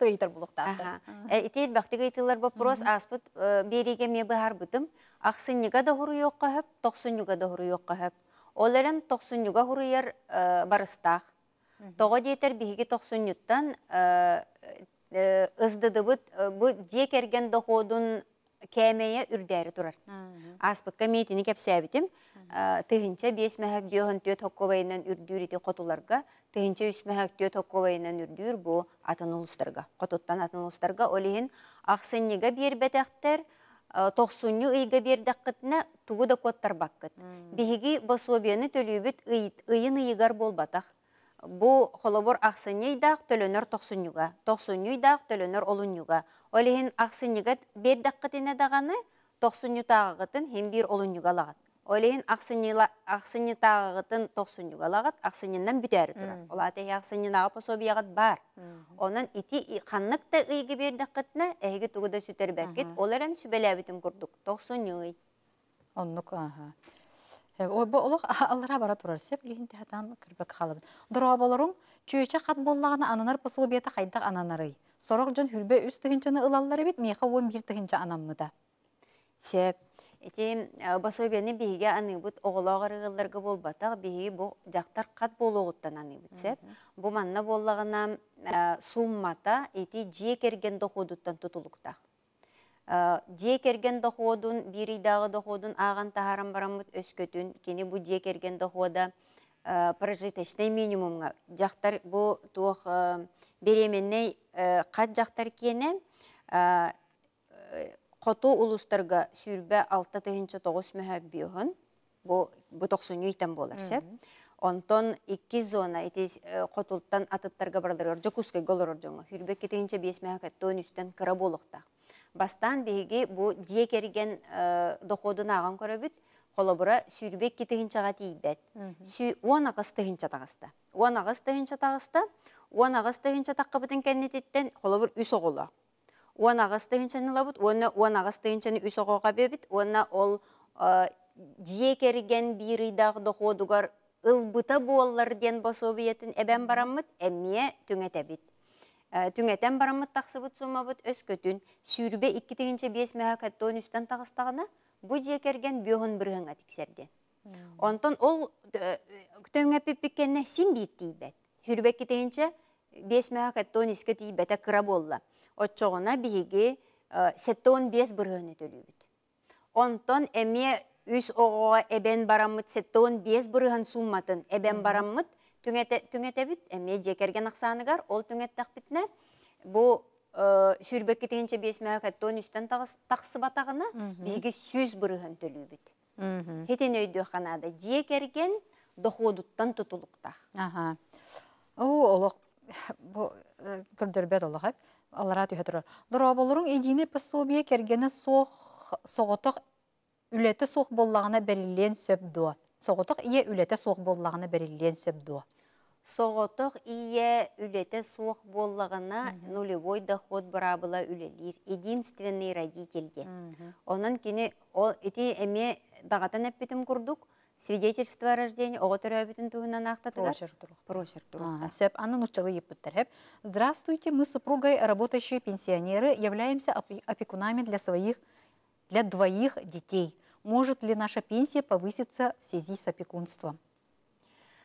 Ага. Ити бактыга итилер вопрос аспыт береге ме бахар бытым. Аксынныга да хуру йокка хеп, токсынныга да хуру йокка хеп. Оларен токсынныга хуру яр барыстах. Тога дейтер биһиги токсыннюттан ыздыдыбыт бу жекерген доходун кәмея үрдәре турар. Аспыкка метини кепсәбитим. Тыһынча бес мәһәк бөһөн төт хоккобайынан үрдүр ити котуларга, тыһынча үс мәһәк төт хоккобайынан үрдүр бу атын улустарга. Котуттан атын улустарга олиһин аксынныга бер бетәхтер, тохсунню ыйга бер даккытна тугу да коттар төлүбүт ыйын болбатах. Бу холобор аксыннйдах төлөнөр тохсуннюга, тохсуннюйдах төлөнөр олуннюга. Олиһин аксыннygат бер даккытына даганы тохсунню тагыгытын хем бир олуннюга лагат. Олиһин аксынныла аксынны тагыгытын тохсуннюга лагат, аксыннан бүтәре турар. Олаты аксыннага пособиягат бар. Онан ити ханнык та ыйгы бер даккытна эһиге тугуда сүтербәккет, оларан сүбеләбитим курдук. Тохсуннюй. Оннук аха. Олох аллара бара турар сеп лихин тахтан кирбек халыбын. Дораболорун чөйче хат боллаганы ананар пособията хайдак ананары. Сорок жон хүрбе үс тыгынчаны ылаллары бит меха он бир тыгынча анаммыда. Сеп, эти басобияны биһиге аныбыт оголоҕарыгылларга болбатах биһиги бу жактар кат болугуттан аныбыт сеп. Бу манна боллагана суммата эти жие керген доходуттан тутулуктах. Жие керген доходун, биридагы доходун аган тахаран барамыт өскөтүн, кини бу жие керген дохода прожиточный минимумга жактар бу туох беременный кат жактар киене Қоту улустарга сүрбе 6-9 мәхәк биоһын. Бу бу 90 үйтен болар сеп. Онтон 2 зона ити котултан атыттарга барлар жокускай голор жоңа. Хүрбе кетенче 5 мәхәк тон үстен кыра. Бастан биги бу жие керген доходун аган көрөбүт. Холобура сүрбе кетенчега тийбет. Сүй 10 агыс тыгынча тагыста. 10 агыс тыгынча тагыста. 10 агыс тыгынча таккыбытын кеннетиттен холобур үс огола. Он ағыстығыншаны лабыт, оны он ағыстығыншаны үс оғуға бебіт, оны ол жие керген бирыйдағы доходугар ылбыта буоллар ден бособиетін әбән барамыт, әмме түңәтәбит. Түңәтән барамыт тақсыбыт сумабыт өс көтін, сүрбе 2-5 мәға кәттуын үстен тағыстағына, бұ жие керген бөғын бірғыңа тіксерден. Онтон ол төңәпіппіккенне син бір тейбәт. Хүрбе кетейінше бес мәға кәттуын іскі тейбәті кыра болла. Отчоғына биһиги сеттон бес бұрғыны төлүбүт. Онтон эме үс оғуға эбен бараммыт сеттон бес бұрғын сумматын эбен бараммыт түңетебит эме жекерген ақсаныгар ол түңеттақ бітіне бұ сүрбекке тегенче бес мәға кәттон үстен тақсы батағына биһиги сүз бұрғын төлүбүт. Хетен өйді қанада жекерген доходуттан тұтылықтақ. Аха. О, олық хап алара түһөтөр дороболорун идине пособие үлети сох боллагына белилен сөп дуа. Соғотық ие үлете соқ боллағаны берілген сөп дуа. Соғотық ие үлете суық боллағына нулевой доход бұрабыла үлелер. Единственный родительден. Онан кені о ити эме дағатан әппетім күрдік. Свидетельство о рождении, оғы түрәбітін туғынан ақтатығар. Прочер турух. Прошер Ага, тұруқта. Сөп, Анна Нучалы Еппеттерхеп. Здравствуйте, мы с супругой, работающие пенсионеры, являемся опе- опекунами для своих, для двоих детей. Может ли наша пенсия повыситься в связи с опекунством?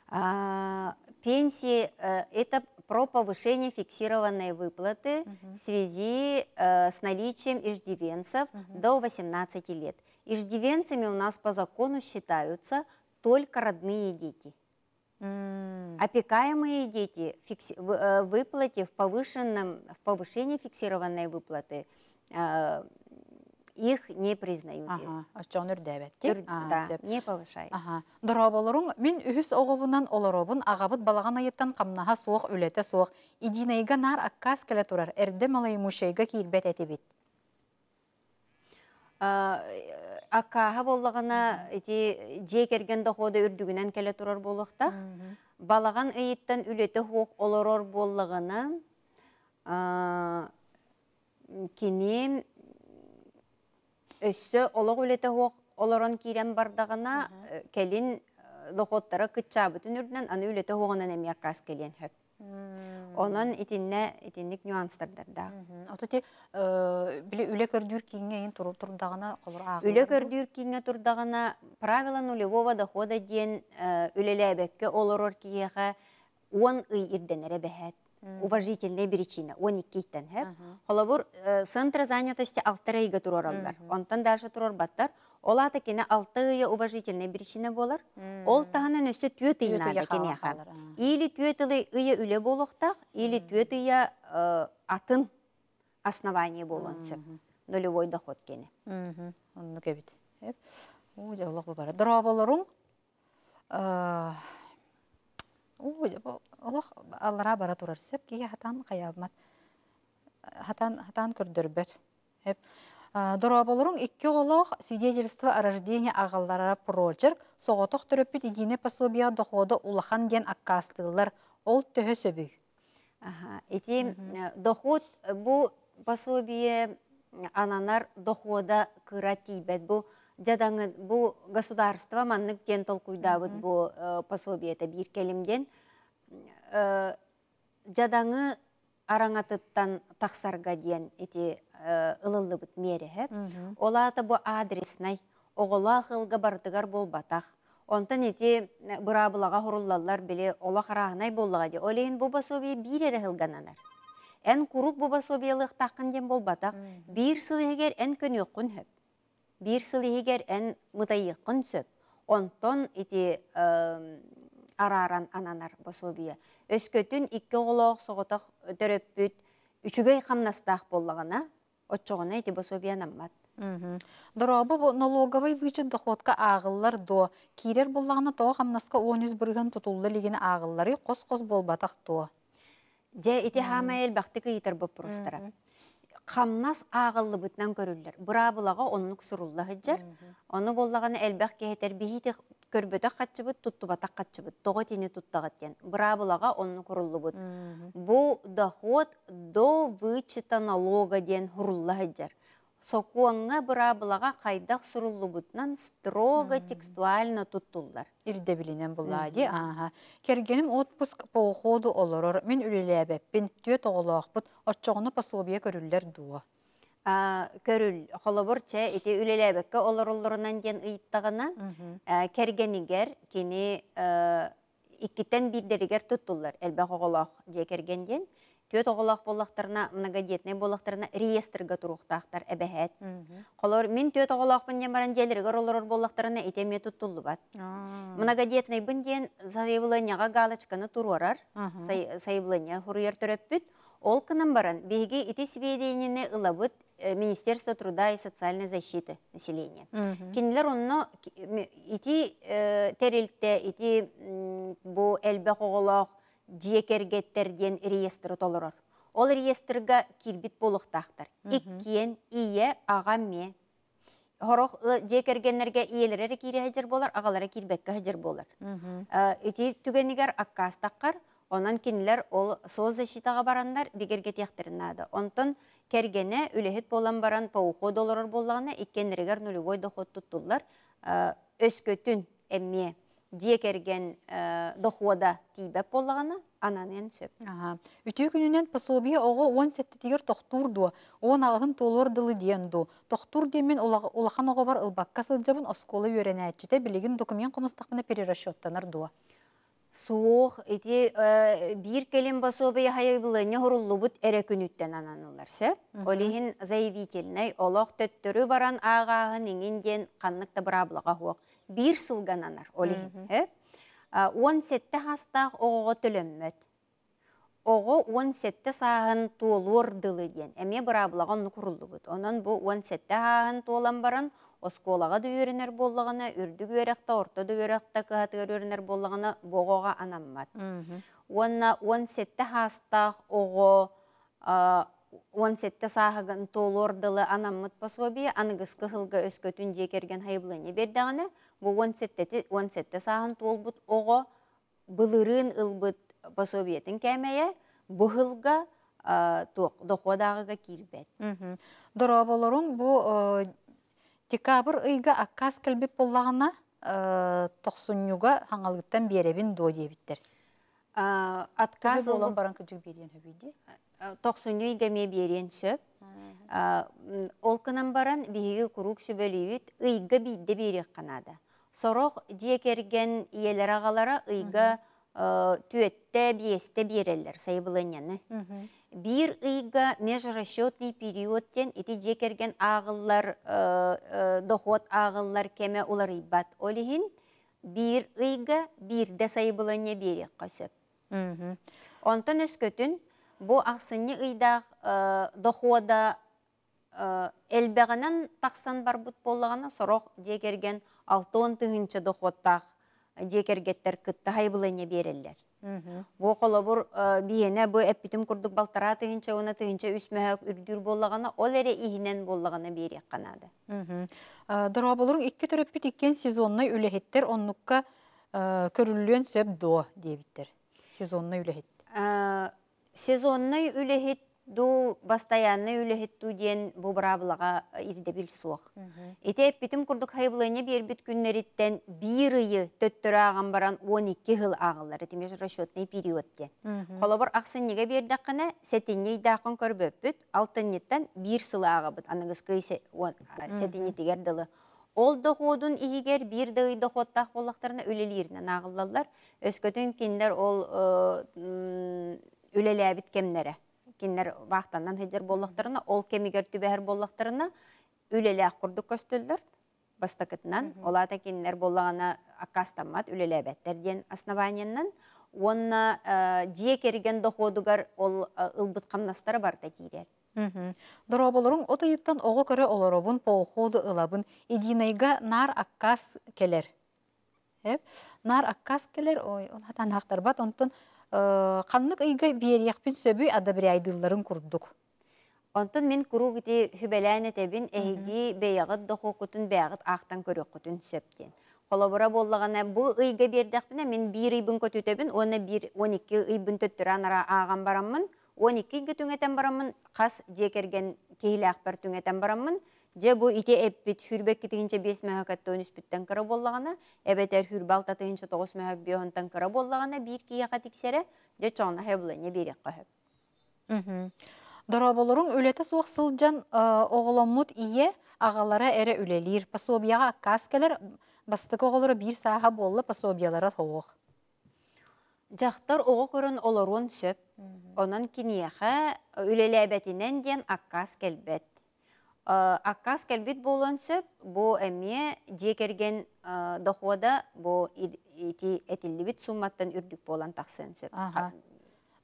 А, Пенсии э, – это про повышение фиксированной выплаты в связи э, с наличием иждивенцев до 18 лет. Иждивенцами у нас по закону считаются только родные дети. М, Опекаемые дети фикси- в э, выплате в, повышенном, в повышении фиксированной выплаты э, их не признают. Ага, очон үрдәбәт. Юр- Да, не повышается. Ага. Дораболорун мен үһүс оғобунан олоробун агабыт балаган айыттан камнаха суох үлете суох. Идинайга нар аккас келе турар. Эрде малай мушайга киирбет этибит. А, Аккаха боллағана эти керген доходы үрдүгүнен келе турар болуқтақ. Балаган ыйыттан үлете хуок олорор боллағана а, кини өссө олог үлете хуок олорон кирен бардағана э, келин э, доходтара кытчабытын үрдүнен аны үлете хуогунан эми аккас келен хөп. Онон итинне итинник нюанстардарда. Ототи биле үле көрдүр кийиңе туру турдагана колор агы. Үле көрдүр кинге турдагана правила нулевого дохода э, үлелебекке олорор киеха 10 ый ирденере бәһәт. Уважительная причина 12 иттен хэп. Холобур центр занятости 6 айга турораллар. Онтан дальше турор баттар. Олата кине 6 ыя уважительная причина болар. Ол таханын өсө түйөт Түйөт ыйнада ыя кине халар, хан. а. Или түйөт ыя үле болохтақ, или түйөт ыя э, атын основание болон сөп. Нулевой доход кене. Онну кебит. Ой, Аллах бара. Дораболорун Ой, Аллах аллара бара турар сеп ки хатан каябмат. Хатан хатан көрдөрбөт. Хеп. Дораболорун икки олох свидетельство о рождении агаллара прочерк соғотох төрөппүт идине пособия дохода улахан ден аккастылар ол төһө сөбүй. Ага. Э, доход э, бу пособие э, ананар дохода кыра тибет бу жадаңы бу государство маннык ден толкуйдабыт бу э, пособие это бир келимден Э, жадаңы араңатыттан тахсарга диен эти ылыллыбыт мере хэп олата бу адреснай огола хылга бардыгар болбатах. Онтан эти бырабылага хуруллаллар биле ола харахнай боллага ди. Олейин бу пособие бир эре хылгананар. Эн курук бу пособиялык такын ден болбатах. Бир сылыгер эн көнөккүн хөп бир сылыгер эн мытайыккын сөп. Онтон ити араран ананар пособие өскөтүн икки оголоох соготох төрөппүт үчүгөй хамнастаах боллагана отчогона ити пособие наммат. Дорабы бу налоговый вычет доходка агыллар до. Кирер буллагына то хамнаска 10 бирген тутулды лигине агыллары кос-кос болбатак то. же ити хамайел бакты кыйтар бопростара хамнас агыллы бытнан көрүллер бырабылага оннук сурулла хыджар ону боллагана элбэх кеһетер бихите көрбөтө катчыбыт туттубата катчыбыт того тини туттагат ген бырабылага онну куруллубут бу доход до вычета налога ден хурулла хыджар сокуаңа бырабылага кайдах суруллубутнан строго текстуально туттуллар Ирде билинен буллади. Ага. Кергеним отпуск по уходу олорор. Мен үлелебеппин төт оголоқпут. Отчоғыны пособие көрүллер дуа. А, көрүл холобур че ити үлелебекке олорулларынан ден ыйыттагана а, кергенигер кини а, иккитен бирдеригер туттуллар элбек оголох же кергенден төт оголох боллактарына многодетный боллактарына реестрга туруктактар эбэхэт холор мен төт оголохпун ден баран желергер олорор боллактарына итеме туттуллубат многодетный бын ден галочканы. Сай- заявление хуруер төрөппүт. Ол кынан баран биһиги ити сведенияны ылабыт э, Министерство труда и социальной защиты населения. Кинилер онно ити э, терилте ити бу элбек оголох жиекергеттерден реестры толорор. Ол реестрга кирбит болуктактар. Иккиен ие ага ме. хорох же кергеннерге иелерere кире болар, агалара кирбекке хажыр болар. Ити түгенигер аккастаққар, онан кинилер ол соз защитаға барандар бигерге тияқтырынады. Онтон кергене үлехет болан баран паухо доллар болағына иккенерегер нулевой доход туттулар өскөтүн эмме же керген дохуода тибеп болағына ананен сөп. Ага. Үтүү күнүнен пособие ого 17 тигер тохтурду. Он агын толор дылы диенду. Тохтур демен улахан ого бар ылбакка сылжабын осколы үйренәчите билигин документ комустакмына перерасчеттанар дуа. Суох ити бир келем пособие хайыбылыне хоруллубут эре күнүттен ананылар сөп. Олихин заявительный олох төттөрү баран агагын иңинден канныкта браблага хуак. Бир сылгананар олихин. 17 хастақ оғоға төлөммөт. Оғы 17 сағын туолуор дылы ден. Әме бұрабылаған құрылды бұд. Онан бұл 17 сағын туолан баран, осколаға да өрінер боллағына, үрдік өректа, орта да өректа кығатығыр өрінер боллағына боғоға анаммат. Онна 17 хастақ оғы 17 сағығын толордылы анаммыт пособие, анығыз кығылға өскөтін жекерген хайбылыне бердіғаны, бұл 17 сағын толбыт оғы бұлырын ылбыт пособиетін кәмәйе, бұғылға доходағыға кирбет. Дораболорун бу декабр ыйга аккас келбеп боллагына тохсуннюга хаңалгыттан беребин до дебиттер. Отказ болон баран кыжык берген хөбүйде. тоқсуню игеме берен сөп. Ол кынан баран биһиги курук сөбөлүйүт ыйга бийде берек канада. Сорох жекерген иелер агалара ыйга түетте биесте берелер сайбылыняны. Бир ыйга межрасчетный периодтен ити жекерген агыллар доход агыллар кеме улар ибат олихин бир ыйга бирде сайбылыня берек касып. Онтон өскөтүн Бу ақсыны ыйдақ дохода элбеғанан тақсан бар бұт болағана сороқ жекерген 6-10 тыгынчы доходтақ жекергеттер кытты хайбылыне берелер. Бу қолы бұр бейіне бу әппітім күрдік балтара тыгынча, оны тыгынча үсмәхәк үрдүр болағана, ол әрі ихінен болағана берек қанады. Дыра болырың, ikki төрөппүт иккен сезонной үлехеттер оннукка көрүлүөн сөп до дебиттер. Сезонной үлехет сезонный үлехет ду постоянный үлехет ду ден бу брабылага ирде бил суох. Эте битим курдук хайбылыны бербит күннериттен бир ыйы төттөрө аган баран 12 жыл агылар. Меж расчетный период ден. Колобор аксын неге бердик кана сетинней дакын көрбөппүт. Алтыннеттен бир сыл агыбыт. Аныгыз кый сетинни тигер дылы. Ол доходун игер бир дый доходтак болактарына үлелеринен агыллалар. Өскөтүн киндер ол үлеләбит кемнәре. Киннер вақтаннан хеджер боллақтарына, ол кемигер түбәһәр боллақтарына үлеләк курдук көстөлдөр. Бастакытынан, олата киннер боллағана акастамат үлеләбәттер ден основанияннан, онна жие керген доходугар ол ылбыт камнастары бар да кирер. Дораболорун отайыттан оғы көрі олоробун пооходу ылабын идинайга нар аккас келер. Нар аккас келер, ой, он хатан хақтар бат, онтон Қаннық ыйга биерияқпен сөбүй ада бір айдыларын құрдық. Онтон мен куру гити хүбеләне тебин эһиги бейагыт доху кутун бәгыт ақтан көрөк кутун сөптен. Холобура боллагана бу ыйга бердәкпине мен бир ыйбын көтүтебин, оны бир 12 ыйбын төттөрән ара аган бараммын, 12 гүтүңетен бараммын, қас жекерген кейләк бар түңетен бараммын, Же бу ите эппит хүрбек китигинче 5 мәһәкәттә үниспиттен кыра боллагана, эбетер хүрбал татыгинче 9 мәһәк биһонтан кыра боллагана бир кияка тиксере, же чона хеблене берек кахып. Мм. Дораболорун үлете суак сылжан оголоммут ие агалара эре үлелир. Пособияга каскелер бастык оголора бир саха болла пособиялара тоох. Жақтар оғы көрін олорун сөп, онан кинияха үлеләбәтінен ден аккас келбет. Аккас кәлбит болон сөп, бу әме жекерген дохода бу ити этиллибит сумматтан үрдік болан тақсын сөп.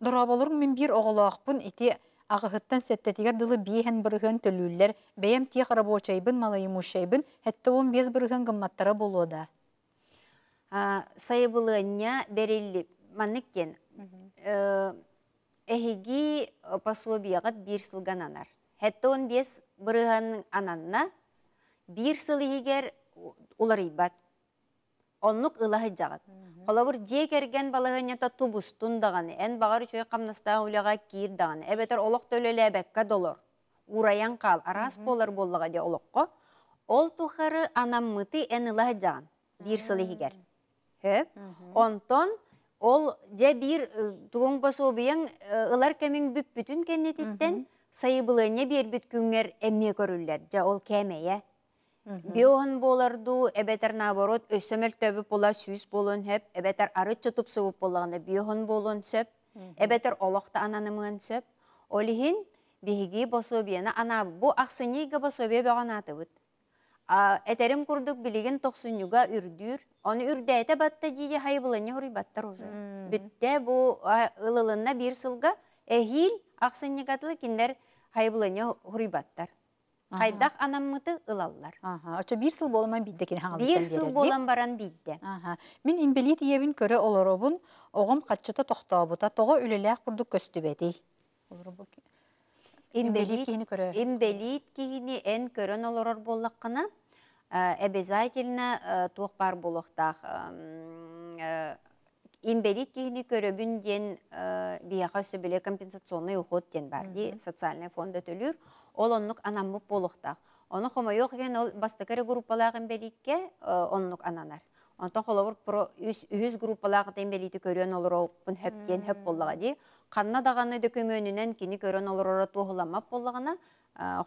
Дұра болыр мен бір оғылақпын ити ағығыттан сәттетігер дылы бейхен бірген төлілер, бәйім тиек рабочайбын, малайымушайбын, әтті 15 бірген гымматтара болуда. Сайыбылыня берілі манныктен, әхігі пособияғат бір сылгананар. Хәтті 15 бұрыған ананна бир сылыһигер уларыйбат оннук ылаһы жагат холобур же керген балыгынята тубустун даганы эн багар чөй камнастаа улага киир даганы эбетер олох төлөлөбекка долор ураян кал арас болар боллага де олокко ол тухары анаммыты эн ылаһы жаган бир сылыһигер хөп онтон ол же бир тугуң басуобияң ылар кемиң бүппүтүн кеннетиттен сайыбылыне биэрбит күңер эмме көрүллер же ол кемeye Биоһон боларду, эбетер наоборот, өссөмөл төбүп бола сүүс болон хеп, эбетер арыт чотуп сыбып болаганда биоһон болон сөп, эбетер олохта ананымын сөп. Олихин биһиги бособияна ана бу ахсынига бособия баганатыбыт. Этерим курдук билигин токсунюга үрдүр, оны үрдәйте батта диде хайбылыны хурибаттар уже. Бүтте бу ылылынна бир сылга эхил ахсынигатылы киндер хайбылыны хурибаттар. Хайдах анаммыты ылаллар. Аха, очо бир сыл болман бидде кен хаңал. Бир сыл болан баран бидде. Аха. Мин имбелит иебин көрө олоробун, огом каччыта токтообута, того үлелээх курдук көстүбети. Олоробу. Имбелит кихини көрө. имбелит кихини эн көрөн олорор боллаккана обязательно туох бар болохтах имбелит кихини көрөбүн ден бияха сөбеле компенсационный уход ден бар ди социальный фонд төлүр ол оннук анаммык болохтах оны хомойох ген ол бастакары группалаах имбелитке оннук ананар. Онтон холобур про үһүс группалаах имбелити көрөн олороппун хөп диен хөп боллага ди. Канна даганы дөкөмөнүнен кини көрөн олорора туохуламап боллагана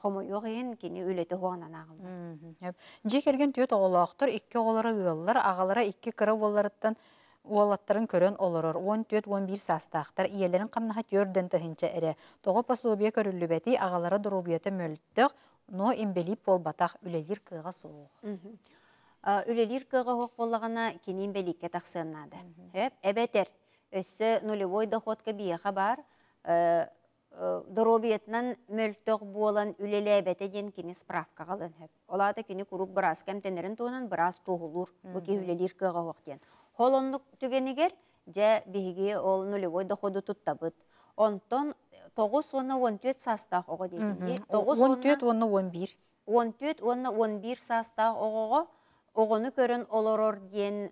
хомойох ген кини үлете хуанан агылды Же керген түйөт оголоохтор икки оголора ыаллар, агалара икки кыра болларыттан уолаттарын көрөн олорор. Он түйөт он бир састаахтар. Иелерин камнаха түрден тахынча эре. Того пособия көрүлүбети агалара дурубията мөлттөк, но имбелип болбатах үлелир кыга суух. үлелир кыга хуок боллагана кини имбеликке тахсыаннады хөп эбетер өссө нулевой доходка бияха бар доробиятынан мөлтөк буолан үлелебете ден кини справка калын хөп олата кини курук бырас кемтенерин туунан бырас тугулур бу ки үлелир кыга холондук түгенигер же биһиги ол нулевой доходу туттабыт. Онтон тогуз онна он төт ого дейди тогуз Он түйөт онна он бир. он төт онна он бир састаах огого. Огону көрөн олорор диен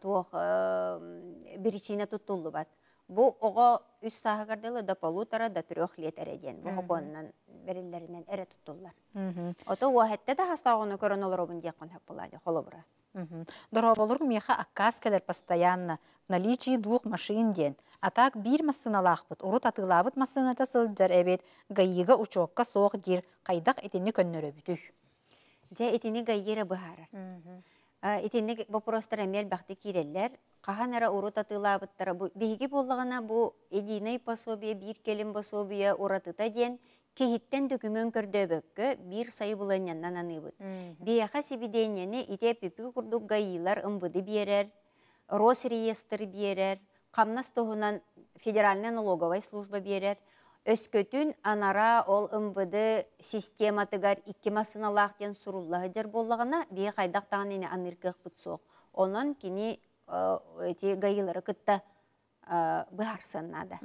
туох причина туттуллубат. Бу ого үс саагардылы до полутора до трех лет эреден бу хоконнан бериллеринен эре туттуллар ото уахетте да хастагону көрөн олоробун дияккон хаппулади холобура. Дороболур меха аккас келер постоянно. В наличии двух машин ден. А так бир массыналахпыт, урут атылабыт массыната сылджар эбет, гайыга учокка соох дир, кайдак этини көннөрөбүтүх. же итини гайера быхарар итини вопростар эмел бахты киреллер. Кахан ара урут атылабыттара бу биһиги боллагана бу единый пособие бир келим пособие уратыта диен кихиттен документ көрдөбөккө бир сайы буланнан аныбыт бияха сибиденияны ите пипи курдук гайылар ымбыды биерер росреестр биерер камнас тоһунан федеральная налоговая служба биерер өскөтүн анара ол ымбыды систематыгар икки масыналаах диэн суруллаһы жар боллагана бие хайдах таган ини аныркыах бутсуох онон кини эти гайылары кытта. Быһарсаннада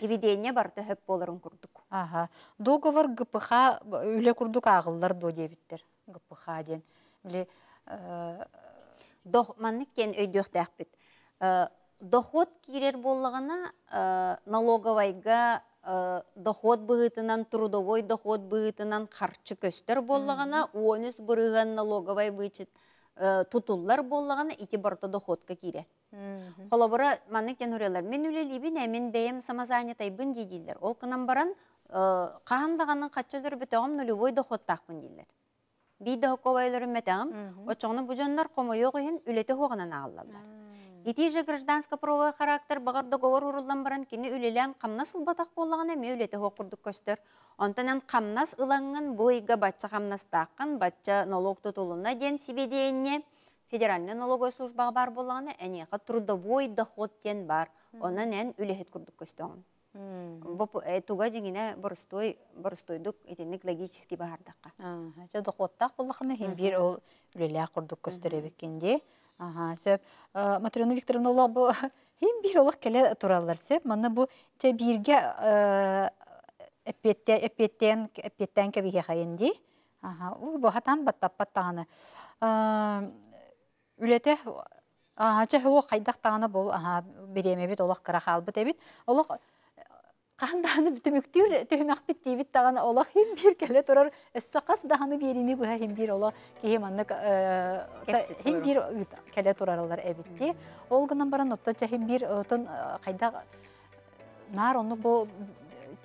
эвидение барты хөп болорун курдук Ага. Договор ГПХ үле курдук агыллар до дебиттер. ГПХ ден. Биле дох маннык кен өйдөөхтээхпит доход кирер боллагана налоговайга доход быһытынан трудовой доход быһытынан харчы көстөр боллагана уонус бырыган налоговай вычет тутуллар боллагана ити барта доходка кирер холобура маннык кен урелар мен үлелибин эмин бэйем самозанятайбын дидилер ол кынан баран каандаганын каччылыр бүтөгөм нулевой доходтаахпын дилер бий доходковайларын метагым очоңну бужоннар комойогуин үлете хуогунан ааллалар Ити же гражданско правовой характер багар договор урулдан баран кини үлелен камнас ылбатак боллаган эме үлете хокурдук көстөр. Онтанан камнас ылаңын буйга батча камнас таққан батча налог тутулуна ден сибеденне федеральный налоговая служба бар боллаган энеха трудовой доход ден бар. Онан эн үлехет курдук көстөгөн. Бу туга жеңине борстой борстойдук итенник логический баардакка. Ага. Же доходтак боллахына хем бир ол үлеле курдук көстөрөбеккенде. Ага, сөп, Матрена Викторовна олақ бұл, хем бір олақ келе туралар сөп, маны бұл те бирге әпеттен, әпеттен кәбіге қайынды, Ага, уй, бохатан баттаппат тағаны. Үлете, ача хуо қайдақ тағаны бол, ага, беремебет, олақ қырақ албыт эбит. Олақ қандағаны түміктүр, түмәк бит дейбит тағаны, олақ кәле тұрар, өссі қас дағаны беріні бұға хем бір олақ кейім аннық Кепсет хем бір кәле тұрарылар әбітті. Ол гынан баран отта хем бір отын қайдақ нар оны бұл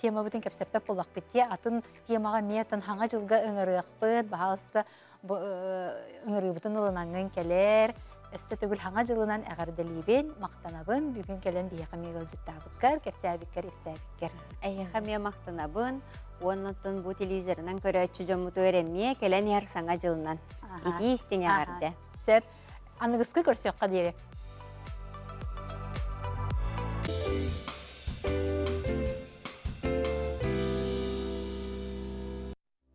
тема бутын кепсеппе болақ битти атын темаға метын хаңа жылга ыңырыақпыт бағалысты ыңырыбытын ылынаңын келер өсті түгіл хаңа жылынан әғарделибен мақтанабын бүгін келен бияқа мегіл життабыккар кепсәбиккер епсәбиккер Әйеха мен мақтанабын, оннотун бу телевизорынан көрөчү жомуту эремме, келен яр саңа жылынан. Ити истене Ага. арды. сөп анығысқы көрсөкқа дере